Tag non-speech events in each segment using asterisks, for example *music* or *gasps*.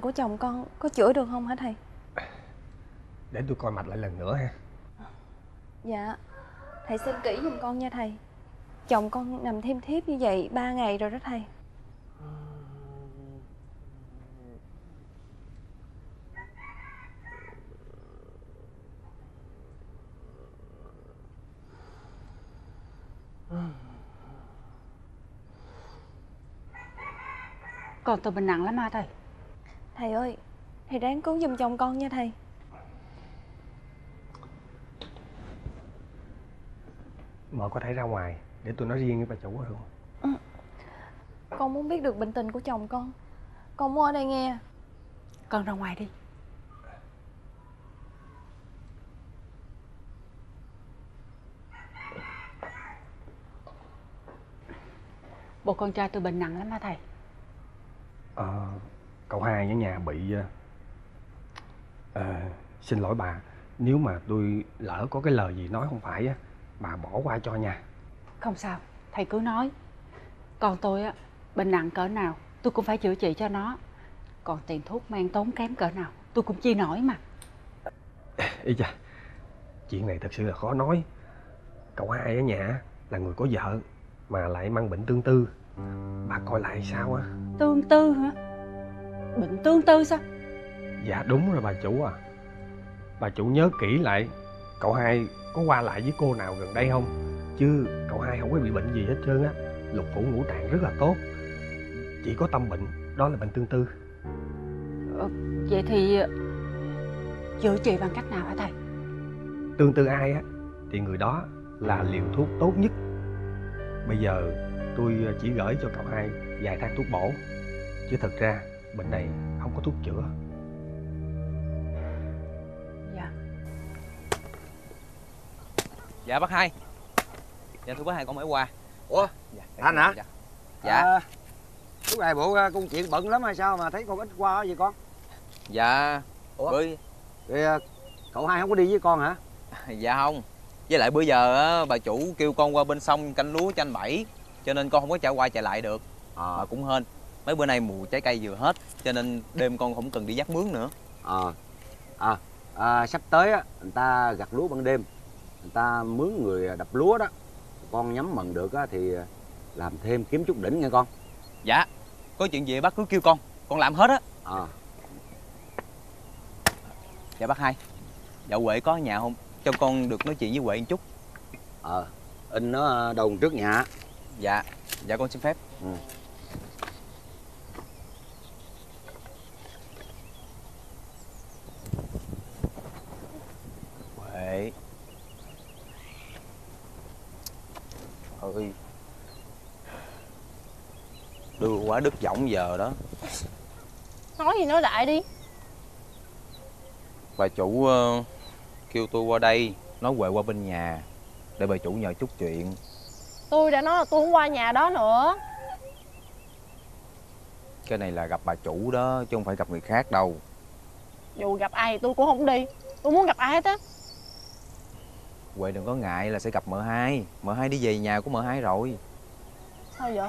của chồng con có chữa được không hả thầy? Để tôi coi mạch lại lần nữa ha. Dạ thầy xem kỹ giùm con nha thầy. Chồng con nằm thêm thiếp như vậy ba ngày rồi đó thầy. Còn tôi bệnh nặng lắm hả thầy thầy ơi thầy ráng cứu giùm chồng con nha thầy. Mợ có thể ra ngoài để tôi nói riêng với bà chủ được không con muốn biết được bệnh tình của chồng con. Con muốn ở đây nghe. Con ra ngoài đi. Bộ con trai tôi bệnh nặng lắm hả thầy? Ờ, cậu hai ở nhà bị ờ, xin lỗi bà. Nếu mà tôi lỡ có cái lời gì nói không phải á bà bỏ qua cho nha. Không sao Thầy cứ nói. Con tôi á Bệnh nặng cỡ nào Tôi cũng phải chữa trị cho nó. Còn tiền thuốc men tốn kém cỡ nào Tôi cũng chi nổi mà. Ý cha chuyện này thật sự là khó nói. Cậu hai ở nhà là người có vợ mà lại mang bệnh tương tư. Bà coi lại sao á? Tương tư hả Bệnh tương tư sao? Dạ đúng rồi bà chủ à. Bà chủ nhớ kỹ lại cậu hai có qua lại với cô nào gần đây không? Chứ cậu hai không có bị bệnh gì hết trơn á. Lục phủ ngũ tạng rất là tốt. Chỉ có tâm bệnh đó là bệnh tương tư. Vậy thì ờ, Chữa trị bằng cách nào hả thầy? Tương tư ai á thì người đó là liều thuốc tốt nhất. Bây giờ tôi chỉ gửi cho cậu hai vài thang thuốc bổ. Chứ thật ra bệnh này không có thuốc chữa. Dạ. Dạ bác hai. Dạ thưa bác hai con mới qua. Ủa? Dạ, Anh hả? Dạ, dạ. à, Lúc này bộ à, công chuyện bận lắm hay sao mà thấy con ít qua vậy con? Dạ. Ủa? bữa Thì à, cậu hai không có đi với con hả? *laughs* Dạ không. Với lại bữa giờ á, bà chủ kêu con qua bên sông canh lúa cho anh bảy cho nên con không có chạy qua chạy lại được. Ờ mà cũng hên mấy bữa nay mùa trái cây vừa hết cho nên đêm con không cần đi dắt mướn nữa. Ờ. À, à, Sắp tới á Người ta gặt lúa ban đêm. Người ta mướn người đập lúa đó. Con nhắm mần được á thì làm thêm kiếm chút đỉnh nghe con. Dạ có chuyện gì bác cứ kêu con. Con làm hết á. Ờ. Dạ bác hai. Dạ huệ có ở nhà không? Cho con được nói chuyện với huệ một chút. Ờ. In nó đầu trước nhà. Dạ. Dạ con xin phép. Ừ. huệ ơi đưa quá đứt giọng giờ đó. Nói gì nói đại đi. Bà chủ ờ, kêu tôi qua đây nói huệ qua bên nhà để bà chủ nhờ chút chuyện. Tôi đã nói là tôi không qua nhà đó nữa. Cái này là gặp bà chủ đó chứ không phải gặp người khác đâu. Dù gặp ai thì tôi cũng không đi. Tôi muốn gặp ai hết á huệ đừng có ngại là sẽ gặp mợ hai. Mợ hai đi về nhà của mợ hai rồi. Sao vậy?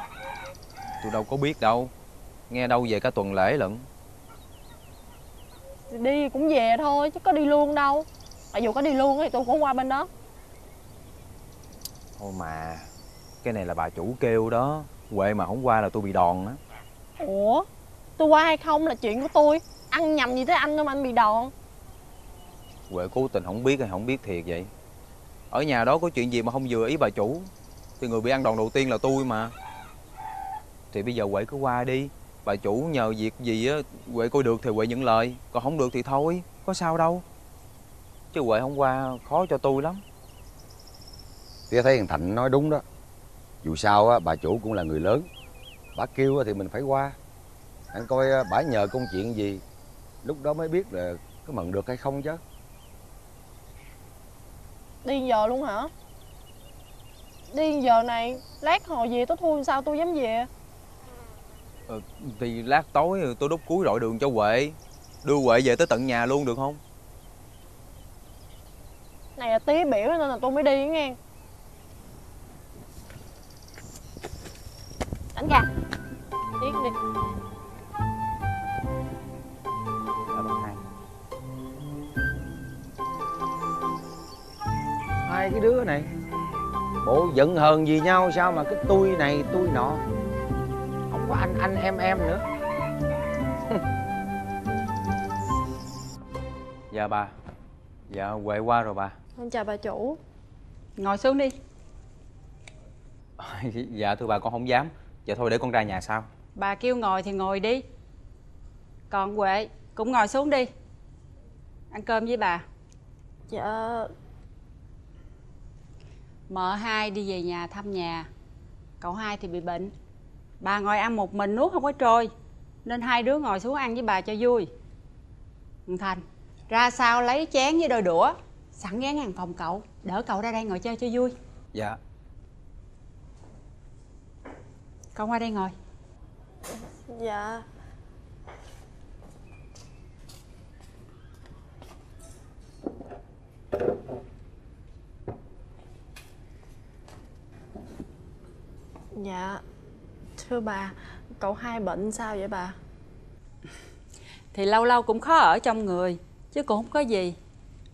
Tôi đâu có biết đâu. Nghe đâu về cả tuần lễ lận. Thì đi cũng về thôi chứ có đi luôn đâu. Mà dù có đi luôn thì tôi cũng qua bên đó. Thôi mà cái này là bà chủ kêu đó. Huệ mà không qua là tôi bị đòn á. Ủa? Tôi qua hay không là chuyện của tôi. Ăn nhầm gì tới anh đâu mà anh bị đòn. Huệ cố tình không biết hay không biết thiệt vậy ở nhà đó có chuyện gì mà không vừa ý bà chủ? Thì người bị ăn đòn đầu tiên là tôi mà. Thì bây giờ huệ cứ qua đi. Bà chủ nhờ việc gì á huệ coi được thì huệ nhận lời. Còn không được thì thôi có sao đâu. Chứ huệ không qua khó cho tôi lắm. Tía thấy thằng Thạnh nói đúng đó. Dù sao á, bà chủ cũng là người lớn. Bà kêu thì mình phải qua. Anh coi bả bà nhờ công chuyện gì Lúc đó mới biết là có mận được hay không chứ đi giờ luôn hả? Đi giờ này lát hồi về tôi thui sao tôi dám về? Ờ, thì lát tối tôi đút cuối rọi đường cho huệ. Đưa huệ về tới tận nhà luôn được không? Này là tí biểu nên là tôi mới đi nghe. Đánh ra tiếp đi hai cái đứa này bộ giận hờn gì nhau sao mà cái tôi này tôi nọ không có anh anh em em nữa *laughs* Dạ bà Dạ Huệ qua rồi bà Con chào bà chủ Ngồi xuống đi. *laughs* Dạ thưa bà con không dám Dạ thôi để con ra nhà sau Bà kêu ngồi thì ngồi đi. Còn Huệ cũng ngồi xuống đi. Ăn cơm với bà. Dạ Mợ hai đi về nhà thăm nhà. Cậu hai thì bị bệnh. Bà ngồi ăn một mình nuốt không có trôi. Nên hai đứa ngồi xuống ăn với bà cho vui. Thằng Thành, ra sau lấy chén với đôi đũa. Sẵn ghé ngàn phòng cậu. Đỡ cậu ra đây ngồi chơi cho vui. Dạ Cậu qua đây ngồi. Dạ Dạ Thưa bà Cậu hai bệnh sao vậy bà Thì lâu lâu cũng khó ở trong người. Chứ cũng không có gì.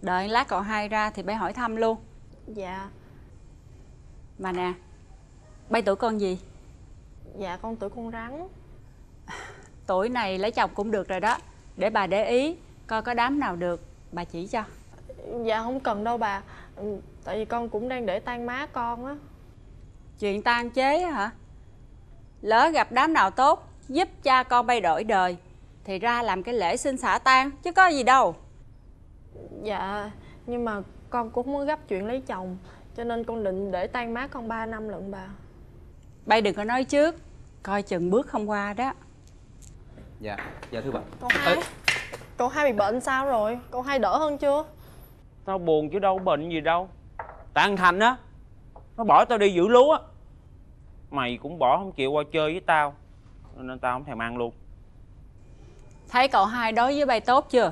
Đợi lát cậu hai ra thì phải hỏi thăm luôn. Dạ Mà nè, bay tuổi con gì? Dạ con tuổi con rắn *laughs* Tuổi này lấy chồng cũng được rồi đó. Để bà để ý, coi có đám nào được, bà chỉ cho. Dạ không cần đâu bà Ừ, Tại vì con cũng đang để tan má con á Chuyện tan chế á hả? Lỡ gặp đám nào tốt, giúp cha con bay đổi đời, thì ra làm cái lễ xin xả tan, chứ có gì đâu. Dạ Nhưng mà con cũng muốn gấp chuyện lấy chồng Cho nên con định để tan má con 3 năm lận bà Bay đừng có nói trước, coi chừng bước không qua đó. Dạ Dạ thưa bà Cậu hai Cậu hai bị bệnh sao rồi Cậu hai đỡ hơn chưa Tao buồn chứ đâu bệnh gì đâu thằng Thành á Nó bỏ tao đi giữ lúa Mày cũng bỏ không chịu qua chơi với tao Nên tao không thèm ăn luôn. Thấy cậu hai đối với bay tốt chưa?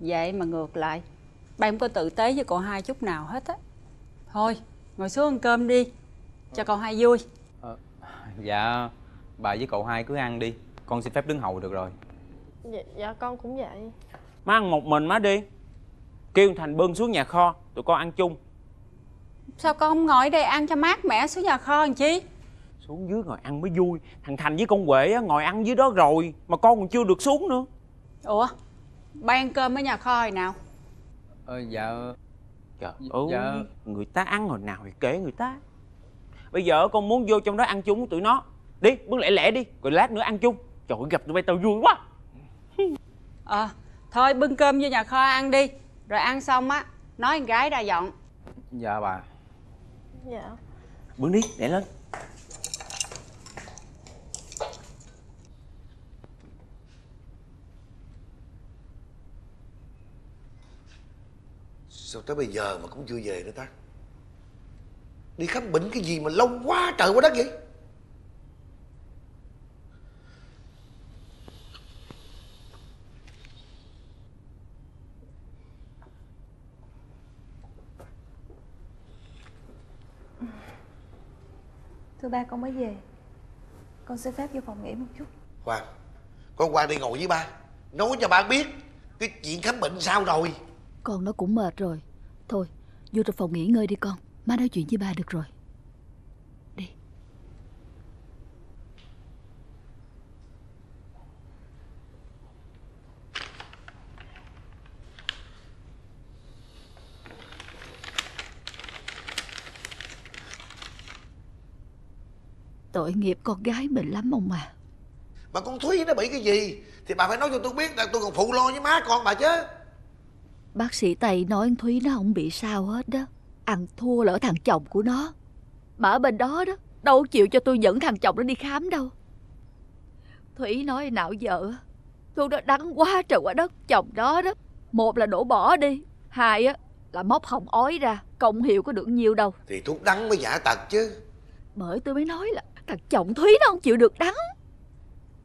Vậy mà ngược lại, bay không có tự tế với cậu hai chút nào hết á. Thôi, ngồi xuống ăn cơm đi, cho cậu hai vui. Dạ Bà với cậu hai cứ ăn đi. Con xin phép đứng hầu được rồi. Dạ, dạ con cũng vậy. Má ăn một mình má đi. Kêu Thành bưng xuống nhà kho Tụi con ăn chung Sao con không ngồi ở đây ăn cho mát mẻ xuống nhà kho làm chi? Xuống dưới ngồi ăn mới vui Thằng Thành với con Huệ á, ngồi ăn dưới đó rồi Mà con còn chưa được xuống nữa Ủa, bay ăn cơm ở nhà kho hồi nào? ờ, Dạ Trời Dạ. ơi Dạ. Người ta ăn hồi nào thì kể người ta Bây giờ con muốn vô trong đó ăn chung với tụi nó Đi bước lẹ lẹ đi Rồi lát nữa ăn chung Trời ơi, gặp tụi bay tao vui quá *laughs* Ờ, thôi bưng cơm vô nhà kho ăn đi. Rồi ăn xong á, nói con gái ra dọn. Dạ bà Dạ. Bưng đi để lên. Sao tới bây giờ mà cũng chưa về nữa ta? Đi khám bệnh cái gì mà lâu quá trời quá đất vậy Thưa ba con mới về. Con xin phép vô phòng nghỉ một chút. Khoan Con qua đi ngồi với ba. Nói cho ba biết Cái chuyện khám bệnh sao rồi. Con nó cũng mệt rồi. Thôi vô trong phòng nghỉ ngơi đi con. Má nói chuyện với ba được rồi Tội nghiệp con gái mình lắm ông mà Mà con Thúy nó bị cái gì? Thì bà phải nói cho tôi biết là tôi còn phụ lo với má con bà chứ. Bác sĩ Tây nói Thúy nó không bị sao hết đó. Ăn thua lỡ thằng chồng của nó. Mà ở bên đó đó Đâu chịu cho tôi dẫn thằng chồng nó đi khám đâu. Thúy nói nào giờ Thuốc đó đắng quá trời quá đất Chồng đó đó. Một là đổ bỏ đi Hai á là móc họng ói ra Công hiệu có được nhiều đâu. Thì thuốc đắng mới giả tật chứ. Bởi tôi mới nói là Thằng chồng Thúy nó không chịu được đắng.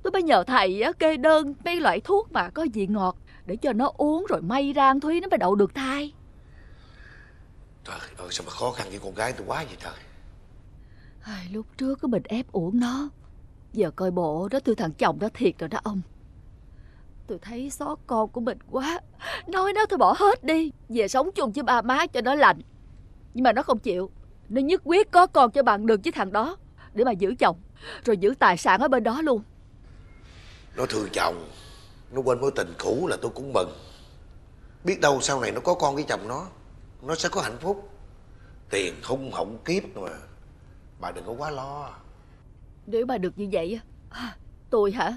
Tôi mới nhờ thầy kê đơn mấy loại thuốc mà có vị ngọt Để cho nó uống rồi may ra Thúy nó mới đậu được thai. Trời ơi sao mà khó khăn với con gái tôi quá vậy trời. Ai, Lúc trước có mình ép uổng nó Giờ coi bộ đó tôi thằng chồng đó thiệt rồi đó ông. Tôi thấy xót con của mình quá Nói nó thôi bỏ hết đi Về sống chung với ba má cho nó lành. Nhưng mà nó không chịu Nó nhất quyết có con cho bằng được với thằng đó Để mà giữ chồng Rồi giữ tài sản ở bên đó luôn. Nó thương chồng Nó quên mối tình cũ là tôi cũng mừng. Biết đâu sau này nó có con với chồng nó Nó sẽ có hạnh phúc. Tiền không hỏng kiếp mà. Bà đừng có quá lo. Nếu mà được như vậy Tôi hả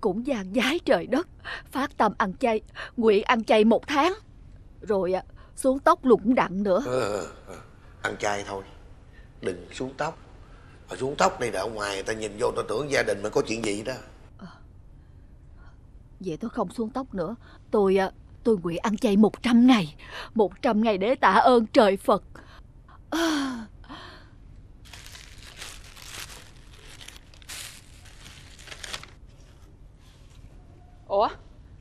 Cũng gian giái trời đất Phát tâm ăn chay Nguyện ăn chay một tháng. Rồi xuống tóc cũng đặng nữa. Ờ. Ăn chay thôi Đừng xuống tóc Mà xuống tóc đây là ở ngoài người ta nhìn vô ta tưởng gia đình mình có chuyện gì đó. Vậy tôi không xuống tóc nữa. Tôi à, tôi nguyện ăn chay 100 ngày. 100 ngày để tạ ơn trời Phật. À, ủa?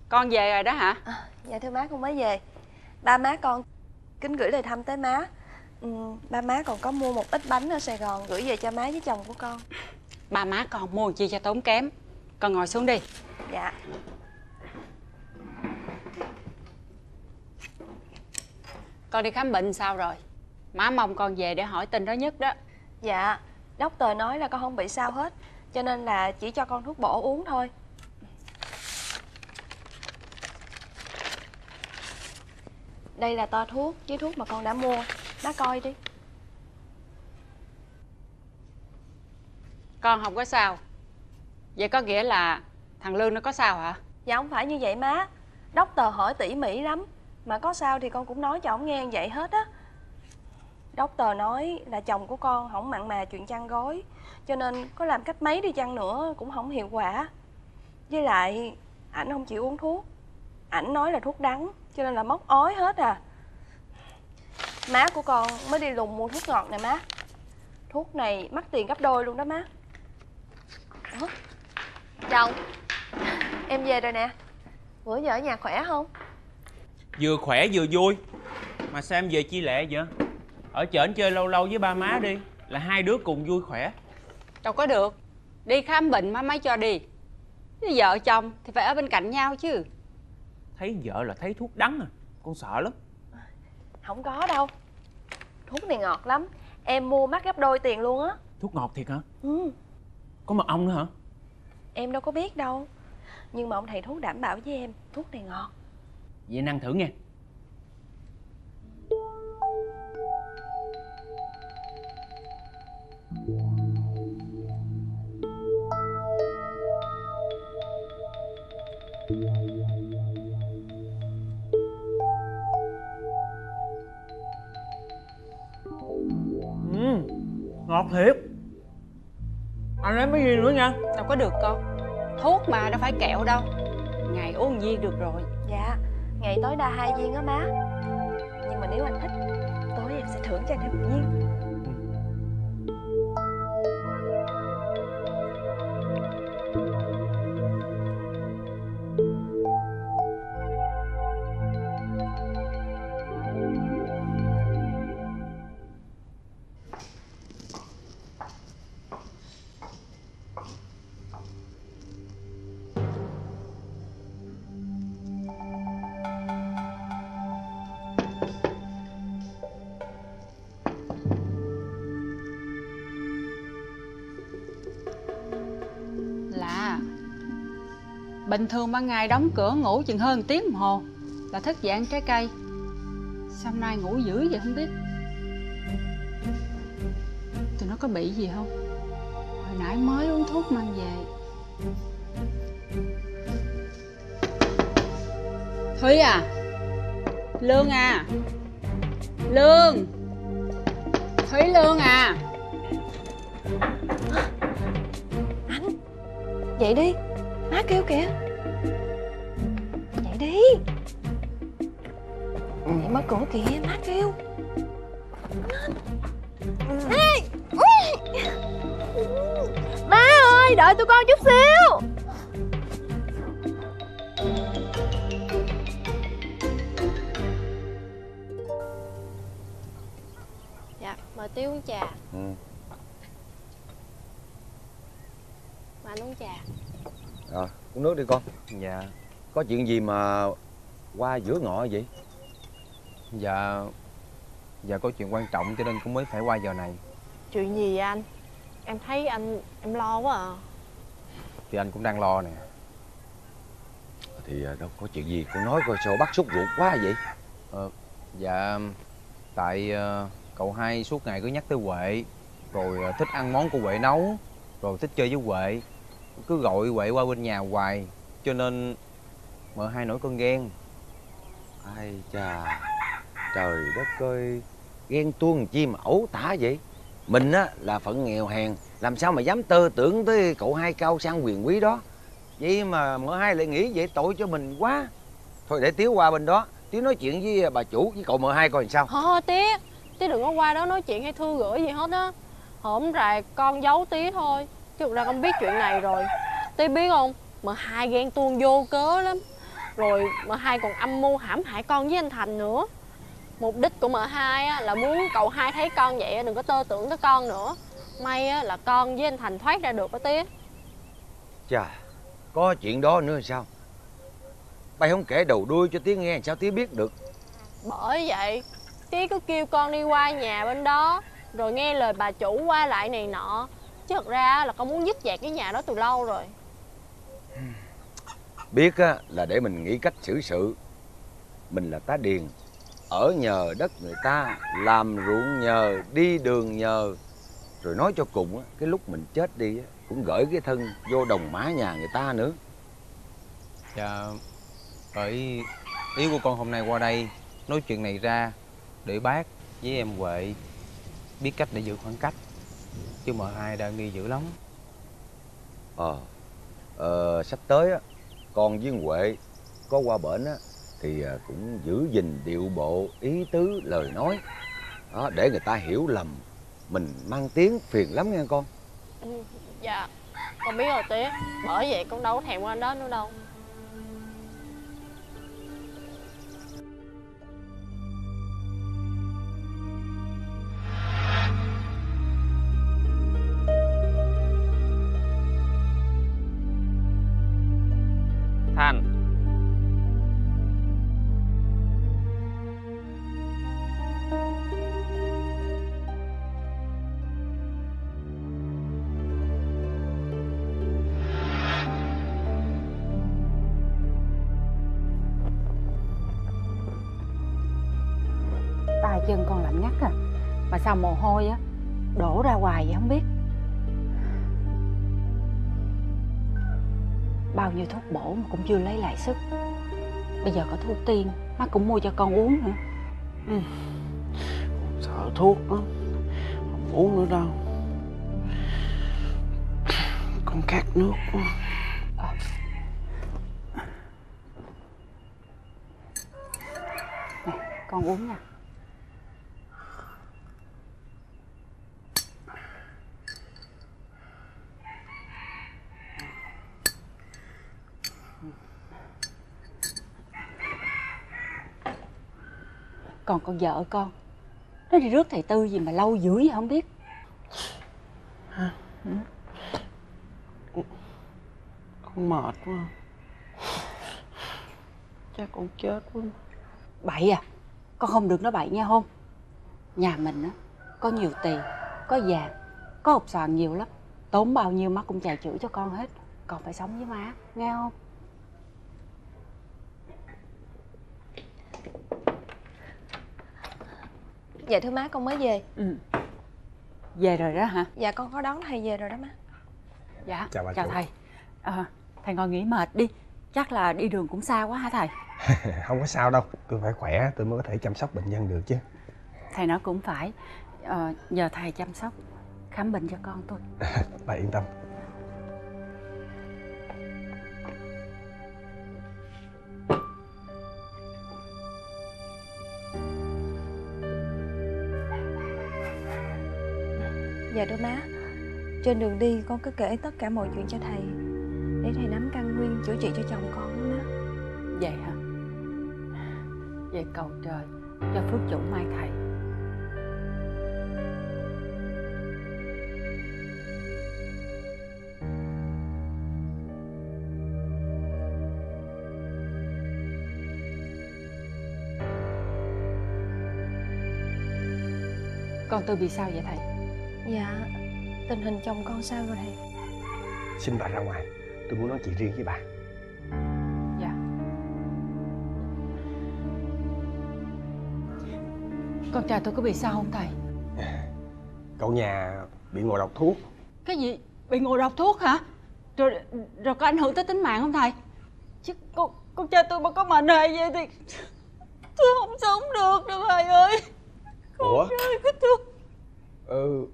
Con về rồi đó hả? À, Dạ thưa má con mới về. Ba má con kính gửi lời thăm tới má ừ, Ba má còn có mua một ít bánh ở Sài Gòn Gửi về cho má với chồng của con. Ba má con mua chi cho tốn kém? Con ngồi xuống đi. Dạ. Con đi khám bệnh sao rồi? Má mong con về để hỏi tin đó nhất đó. Dạ Doctor nói là con không bị sao hết Cho nên là chỉ cho con thuốc bổ uống thôi. Đây là to thuốc với thuốc mà con đã mua Má coi đi. Con không có sao. Vậy có nghĩa là thằng lương nó có sao hả? Dạ không phải như vậy má. Doctor hỏi tỉ mỉ lắm. Mà có sao thì con cũng nói cho ổng nghe vậy hết á. Doctor nói là chồng của con không mặn mà chuyện chăn gối. Cho nên có làm cách mấy đi chăng nữa cũng không hiệu quả. Với lại ảnh không chịu uống thuốc. Ảnh nói là thuốc đắng Cho nên là móc ói hết à Má của con mới đi lùng mua thuốc ngọt nè má. Thuốc này mắc tiền gấp đôi luôn đó má. Ủa? Chồng Em về rồi nè. Bữa giờ ở nhà khỏe không? vừa khỏe vừa vui. Mà sao em về chi lệ vậy? Ở trển chơi lâu lâu với ba má đi là hai đứa cùng vui khỏe. Đâu có được. Đi khám bệnh má mới cho đi. Với vợ chồng thì phải ở bên cạnh nhau chứ. Thấy vợ là thấy thuốc đắng à. Con sợ lắm. Không có đâu Thuốc này ngọt lắm. Em mua mắc gấp đôi tiền luôn á. Thuốc ngọt thiệt hả? Ừ, có mật ong nữa hả? Em đâu có biết đâu. Nhưng mà ông thầy thuốc đảm bảo với em Thuốc này ngọt. Vậy anh ăn thử nghe. ừ, ngọt thiệt. Anh lấy mấy viên nữa nha. Đâu có được con. Thuốc mà đâu phải kẹo đâu. Ngày uống viên được rồi. Dạ Ngày tối đa hai viên á má. Nhưng mà nếu anh thích Tối em sẽ thưởng cho anh thêm một viên bình thường ban ngày đóng cửa ngủ chừng hơn tiếng đồng hồ. Là thức dậy ăn trái cây. Sao hôm nay ngủ dữ vậy không biết. Tụi nó có bị gì không? Hồi nãy mới uống thuốc mang về. Thúy à. Lương à. Lương. Thúy lương à. Anh, Dậy đi. Má kêu kìa. Dậy đi. Dậy mở cửa kìa Má kêu. Ê! Má ơi đợi tụi con chút xíu. Dạ, mời Tiêu uống trà. Ừ. Mà anh uống trà uống nước đi con. Dạ. Có chuyện gì mà qua giữa ngọ vậy? Dạ. Giờ có chuyện quan trọng cho nên cũng mới phải qua giờ này. Chuyện gì vậy anh? Em thấy anh em lo quá à. Thì anh cũng đang lo nè. Thì à, đâu có chuyện gì. Con nói coi sao bắt sốt ruột quá vậy. Dạ. Tại ờ, cậu hai suốt ngày cứ nhắc tới Huệ Rồi ờ, thích ăn món của Huệ nấu Rồi thích chơi với Huệ Cứ gọi Huệ qua bên nhà hoài Cho nên mợ hai nổi cơn ghen. Ai chà Trời đất ơi Ghen tuông chi mà ẩu tả vậy? Mình á là phận nghèo hèn Làm sao mà dám tơ tưởng tới cậu hai cao sang quyền quý đó? Vậy mà mợ hai lại nghĩ vậy tội cho mình quá. Thôi để Tiếu qua bên đó Tiếu nói chuyện với bà chủ với cậu mợ hai coi làm sao. Thôi tía Tía đừng có qua đó nói chuyện hay thư gửi gì hết á. Hổm rày con giấu tía thôi Chứ thực ra con biết chuyện này rồi. Tía biết không? Mà hai ghen tuông vô cớ lắm. Rồi mà hai còn âm mưu hãm hại con với anh Thành nữa. Mục đích của mợ hai á, là muốn cậu hai thấy con vậy á, đừng có tơ tưởng tới con nữa. May á, là con với anh Thành thoát ra được đó tía. Chà Có chuyện đó nữa sao? Bay không kể đầu đuôi cho Tiếu nghe Sao Tiếu biết được. Bởi vậy Tía cứ kêu con đi qua nhà bên đó Rồi nghe lời bà chủ qua lại này nọ Chứ thật ra là con muốn dứt dạt cái nhà đó từ lâu rồi. Biết á, là để mình nghĩ cách xử sự. Mình là tá điền. Ở nhờ đất người ta Làm ruộng nhờ Đi đường nhờ. Rồi nói cho cùng á, cái lúc mình chết đi á, Cũng gửi cái thân vô đồng mã nhà người ta nữa. Dạ Bởi ý của con hôm nay qua đây Nói chuyện này ra Để bác với em Huệ Biết cách để giữ khoảng cách Chứ mợ hai đang nghi dữ lắm. Ờ ờ, Sắp tới á, Con với Huệ Có qua bển á Thì à, cũng giữ gìn điệu bộ Ý tứ lời nói. Đó, Để người ta hiểu lầm Mình mang tiếng phiền lắm nghe con. Ừ, Dạ. Con biết rồi tía Bởi vậy con đâu có thèm qua đó nữa đâu Thành tay bao nhiêu thuốc bổ mà cũng chưa lấy lại sức. Bây giờ có thuốc tiên má cũng mua cho con uống nữa. Sợ thuốc lắm Không uống nữa đâu. Con khát nước quá. Nè con uống nha còn con vợ con nó đi rước thầy tư gì mà lâu dữ vậy không biết. Con mệt quá. Chắc con chết quá. Bậy à? Con không được nói bậy nha không nhà mình á có nhiều tiền có vàng có hộp xoàn nhiều lắm. Tốn bao nhiêu má cũng chạy chữa cho con hết. Con phải sống với má nghe không Dạ thưa má con mới về. Ừ. Về rồi đó hả? Dạ con có đón thầy về rồi đó má. Dạ Chào bà chào thầy. Ờ, thầy ngồi nghỉ mệt đi. Chắc là đi đường cũng xa quá hả thầy? *laughs* Không có sao đâu. Tôi phải khỏe tôi mới có thể chăm sóc bệnh nhân được chứ. Thầy nói cũng phải. Ờ, nhờ thầy chăm sóc khám bệnh cho con tôi. *laughs* Bà yên tâm Dạ thưa má. Trên đường đi, con cứ kể tất cả mọi chuyện cho thầy, Để thầy nắm căn nguyên chữa trị cho chồng con đó má. Vậy hả? Vậy cầu trời cho phước chủ mai thầy. Con tôi bị sao vậy thầy? Dạ Tình hình chồng con sao rồi thầy Xin bà ra ngoài Tôi muốn nói chuyện riêng với bà. Dạ. Con trai tôi có bị sao không thầy? *laughs* Cậu nhà bị ngộ độc thuốc. Cái gì? Bị ngộ độc thuốc hả? Rồi rồi có ảnh hưởng tới tính mạng không thầy? Chứ con, con trai tôi mà có mệnh hệ vậy thì Tôi không sống được đâu thầy ơi. Ủa? Trời cái tôi. Ừ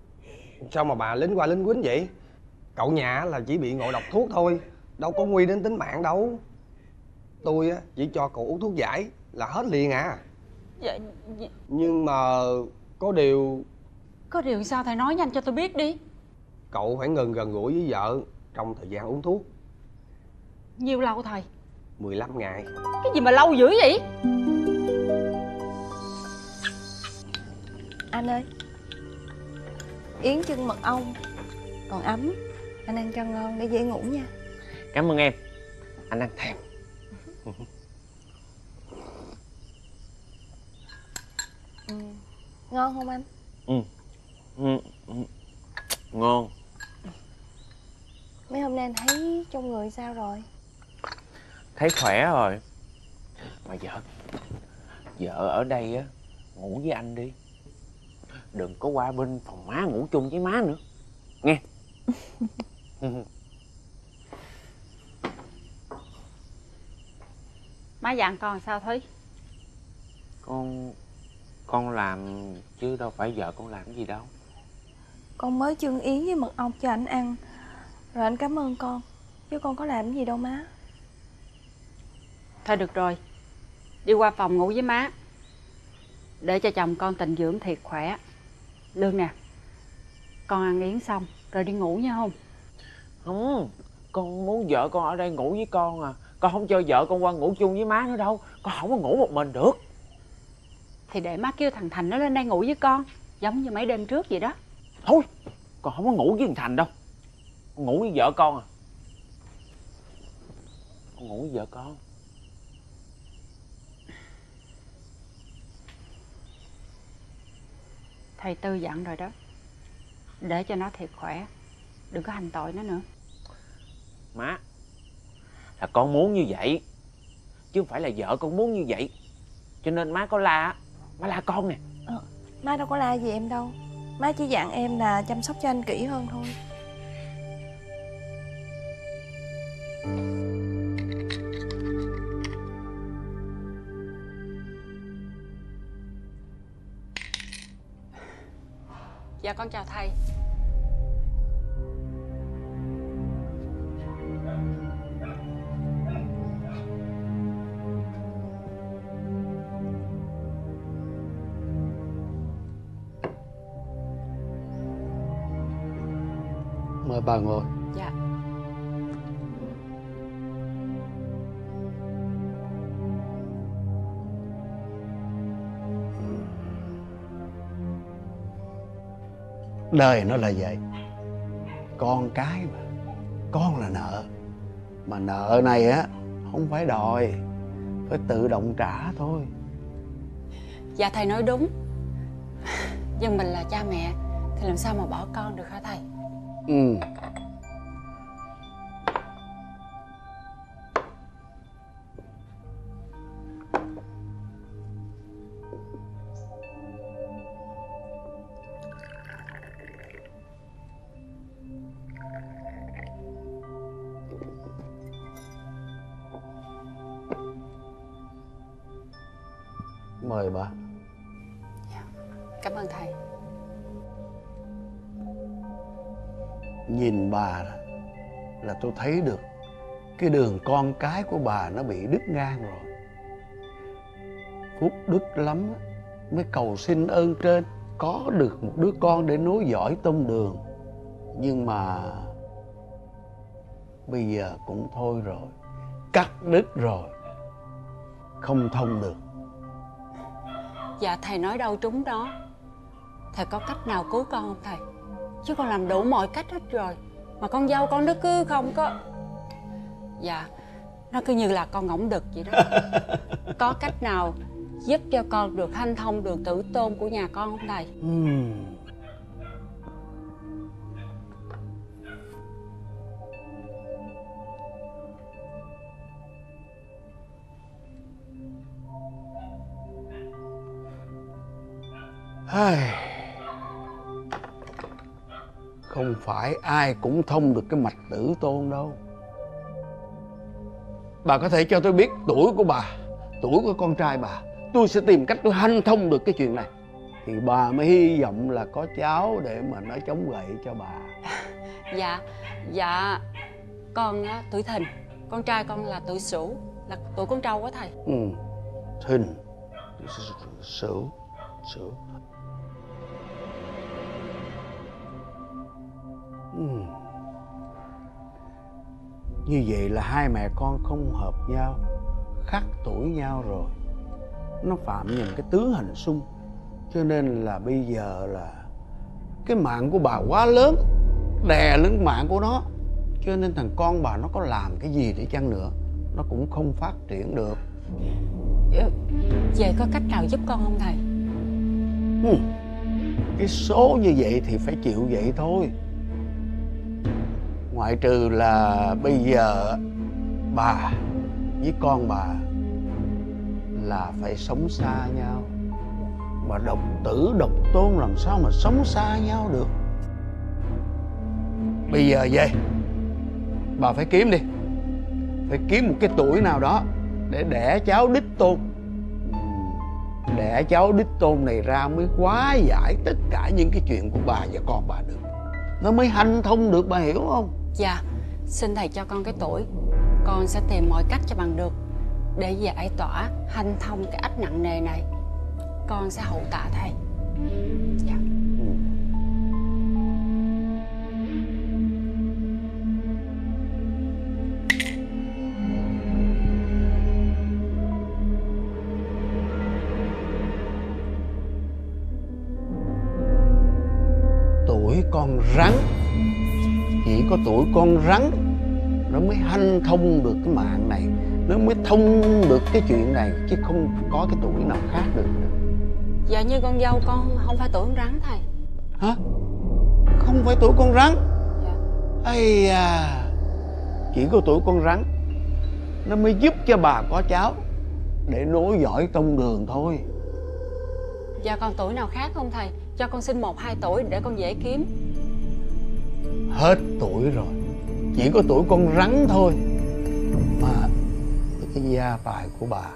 Sao mà bà lính qua lính quýnh vậy? Cậu nhà là chỉ bị ngộ độc thuốc thôi Đâu có nguy đến tính mạng đâu. Tôi á chỉ cho cậu uống thuốc giải Là hết liền à. Dạ, dạ, Nhưng mà Có điều Có điều sao thầy nói nhanh cho tôi biết đi. Cậu phải ngừng gần gũi với vợ Trong thời gian uống thuốc. Nhiêu lâu thầy? 15 ngày. Cái gì mà lâu dữ vậy? Anh ơi Yến chân mật ong Còn ấm. Anh ăn cho ngon để dễ ngủ nha. Cảm ơn em. Anh đang thèm. Ừ. Ngon không anh? Ừ. Ừ. ừ. Ngon. Mấy hôm nay anh thấy trong người sao rồi? Thấy khỏe rồi. Mà vợ Vợ ở đây á Ngủ với anh đi Đừng có qua bên phòng má ngủ chung với má nữa. Nghe. *laughs* Má dặn con sao Thúy? Con Con làm chứ đâu phải vợ con làm cái gì đâu. Con mới chưng yến với mật ong cho anh ăn. Rồi anh cảm ơn con. Chứ con có làm gì đâu má. Thôi được rồi. Đi qua phòng ngủ với má. Để cho chồng con tình dưỡng thiệt khỏe Lương nè Con ăn yến xong rồi đi ngủ nha không? Không Con muốn vợ con ở đây ngủ với con à. Con không cho vợ con qua ngủ chung với má nữa đâu. Con không có ngủ một mình được. Thì để má kêu thằng Thành nó lên đây ngủ với con Giống như mấy đêm trước vậy đó. Thôi Con không có ngủ với thằng Thành đâu. Con ngủ với vợ con à. Con ngủ với vợ con Thầy Tư dặn rồi đó. Để cho nó thiệt khỏe. Đừng có hành tội nó nữa. Má Là con muốn như vậy Chứ không phải là vợ con muốn như vậy. Cho nên má có la á, Má la con nè. Ờ, Má đâu có la gì em đâu. Má chỉ dặn em là chăm sóc cho anh kỹ hơn thôi Dạ con chào thầy. Mời bà ngồi. Đời nó là vậy. Con cái mà Con là nợ. Mà nợ này á Không phải đòi Phải tự động trả thôi. Dạ thầy nói đúng. Nhưng mình là cha mẹ Thì làm sao mà bỏ con được hả thầy? Ừ thấy được Cái đường con cái của bà nó bị đứt ngang rồi. Phúc đức lắm Mới cầu xin ơn trên. Có được một đứa con để nối dõi tông đường. Nhưng mà Bây giờ cũng thôi rồi, Cắt đứt rồi, Không thông được. Dạ thầy nói đâu trúng đó. Thầy có cách nào cứu con không thầy? Chứ con làm đủ mọi cách hết rồi. Mà con dâu con nó cứ không có Dạ Nó cứ như là con ngỗng đực vậy đó *laughs* Có cách nào giúp cho con được hanh thông được tử tôn của nhà con không thầy Ừm. Ai. Không phải ai cũng thông được cái mạch tử tôn đâu. Bà có thể cho tôi biết tuổi của bà Tuổi của con trai bà. Tôi sẽ tìm cách tôi hanh thông được cái chuyện này. Thì bà mới hy vọng là có cháu để mà nó chống gậy cho bà. *laughs* Dạ dạ con á, tuổi thìn. Con trai con là tuổi sửu là tuổi con trâu á thầy. Ừ Thìn. Sửu Sửu Ừ. Như vậy là hai mẹ con không hợp nhau Khác tuổi nhau rồi Nó phạm nhầm cái tướng hình xung Cho nên là bây giờ là Cái mạng của bà quá lớn Đè lên mạng của nó Cho nên thằng con bà nó có làm cái gì để chăng nữa Nó cũng không phát triển được Ờ, vậy có cách nào giúp con không thầy Ừ. Cái số như vậy thì phải chịu vậy thôi Ngoại trừ là bây giờ bà với con bà là phải sống xa nhau. Mà độc tử, độc tôn, làm sao mà sống xa nhau được? Bây giờ về, Bà phải kiếm đi. Phải kiếm một cái tuổi nào đó Để đẻ cháu đích tôn. Ừ, đẻ cháu đích tôn này ra mới quá giải tất cả những cái chuyện của bà và con bà được. Nó mới hanh thông được, bà hiểu không? Dạ xin thầy cho con cái tuổi. Con sẽ tìm mọi cách cho bằng được để giải tỏa hanh thông cái ách nặng nề này. Con sẽ hậu tạ thầy. Dạ. Tuổi con rắn có tuổi con rắn nó mới hanh thông được cái mạng này nó mới thông được cái chuyện này chứ không có cái tuổi nào khác được. Dạ như con dâu con không phải tuổi con rắn thầy. Hả? Không phải tuổi con rắn? Dạ. Ây à chỉ có tuổi con rắn nó mới giúp cho bà có cháu để nối dõi tông đường thôi. Dạ còn tuổi nào khác không thầy? Cho con xin một hai tuổi để con dễ kiếm hết tuổi rồi. Chỉ có tuổi con rắn thôi. Mà cái gia tài của bà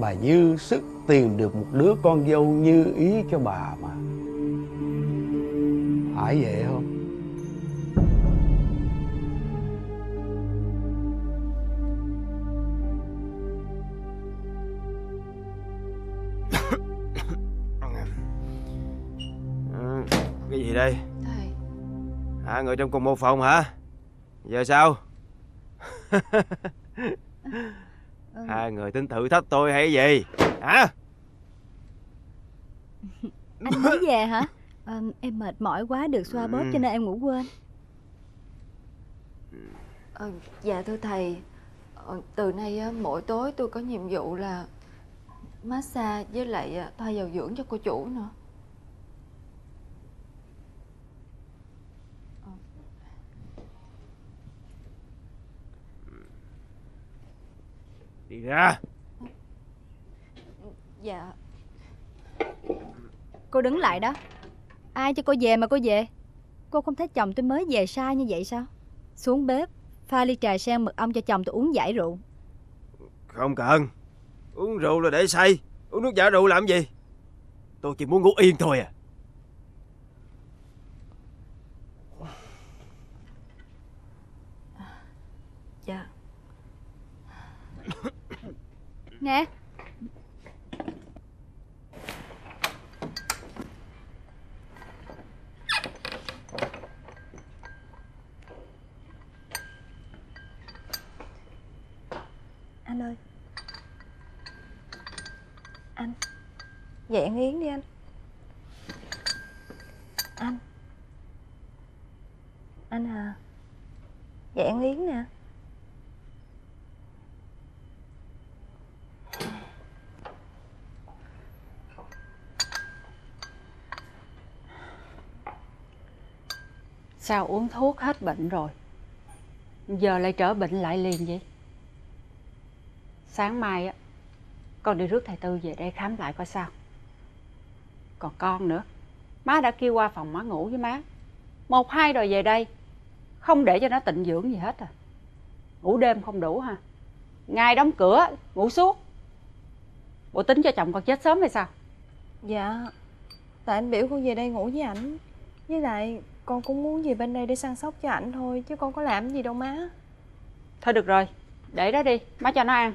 bà dư sức tìm được một đứa con dâu như ý cho bà mà. Phải vậy không? *coughs* Cái gì đây? Hả người trong cùng một phòng hả? Giờ sao? Hai người tính thử thách tôi hay gì? Hả? Anh mới về hả? Ờ, em mệt mỏi quá được xoa bóp cho nên em ngủ quên. Ờ, dạ thưa thầy. Ờ, Từ nay á, mỗi tối tôi có nhiệm vụ là Massage với lại à, thoa dầu dưỡng cho cô chủ nữa đi ra Dạ Cô đứng lại đó. Ai cho cô về mà cô về? Cô không thấy chồng tôi mới về sai như vậy sao? Xuống bếp, pha ly trà sen mật ong cho chồng tôi uống giải rượu. không cần uống rượu là để say uống nước giả rượu làm gì tôi chỉ muốn ngủ yên thôi à Nè, Anh ơi. Anh. Dậy ăn Yến đi anh. Anh. Anh à. Dậy ăn Yến nè. Sao uống thuốc hết bệnh rồi? Giờ lại trở bệnh lại liền vậy? Sáng mai á, Con đi rước thầy Tư về đây khám lại coi sao. Còn con nữa, Má đã kêu qua phòng má ngủ với má. Một, hai rồi về đây. Không để cho nó tịnh dưỡng gì hết à. Ngủ đêm không đủ ha. Ngày đóng cửa, ngủ suốt. Bộ tính cho chồng con chết sớm hay sao? Dạ Tại anh biểu con về đây ngủ với ảnh. Với lại con cũng muốn về bên đây để săn sóc cho ảnh thôi Chứ con có làm gì đâu má. Thôi được rồi Để đó đi Má cho nó ăn.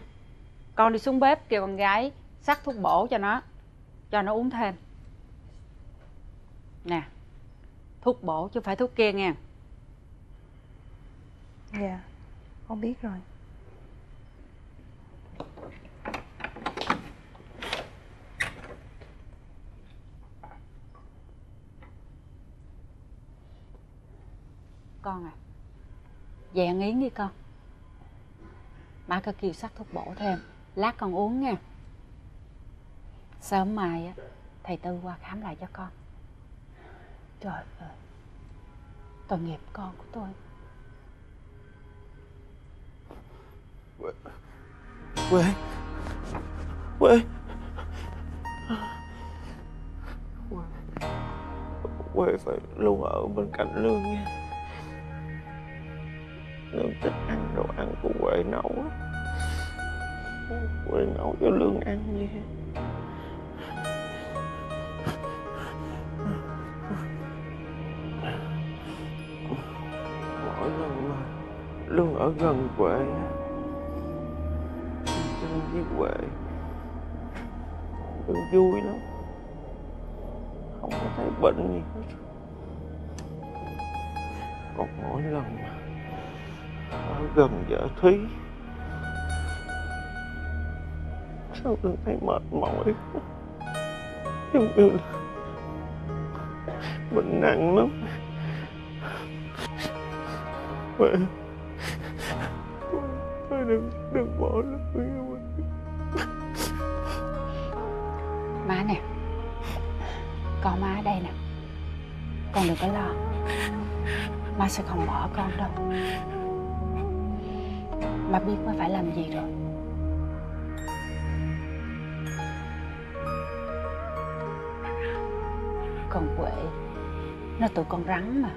Con đi xuống bếp kêu con gái Sắc thuốc bổ cho nó Cho nó uống thêm. Nè Thuốc bổ chứ phải thuốc kia nha Dạ Con biết rồi Con à? Về ăn yến đi con. Má có kêu sắc thuốc bổ thêm. Lát con uống nha. Sớm mai á, Thầy Tư qua khám lại cho con. Trời ơi, Tội nghiệp con của tôi. Quê. Quê. Quê. Phải luôn ở bên cạnh Lương nha. Lương thích ăn đồ ăn của Quê nấu huệ Quê nấu cho Lương ăn nha Mỗi lần mà, Lương ở gần Quê Lương với Quê Lương vui lắm. Không có thấy bệnh gì hết. Còn mỗi lần mà gần vợ Thúy Sao Lương thấy mệt mỏi? Giống như là Bệnh nặng lắm. Mẹ Mẹ đừng, đừng bỏ Lương Má nè. Con má ở đây nè. Con đừng có lo. Má sẽ không bỏ con đâu. Má biết má phải làm gì rồi? Con quệ Nó tụi con rắn mà.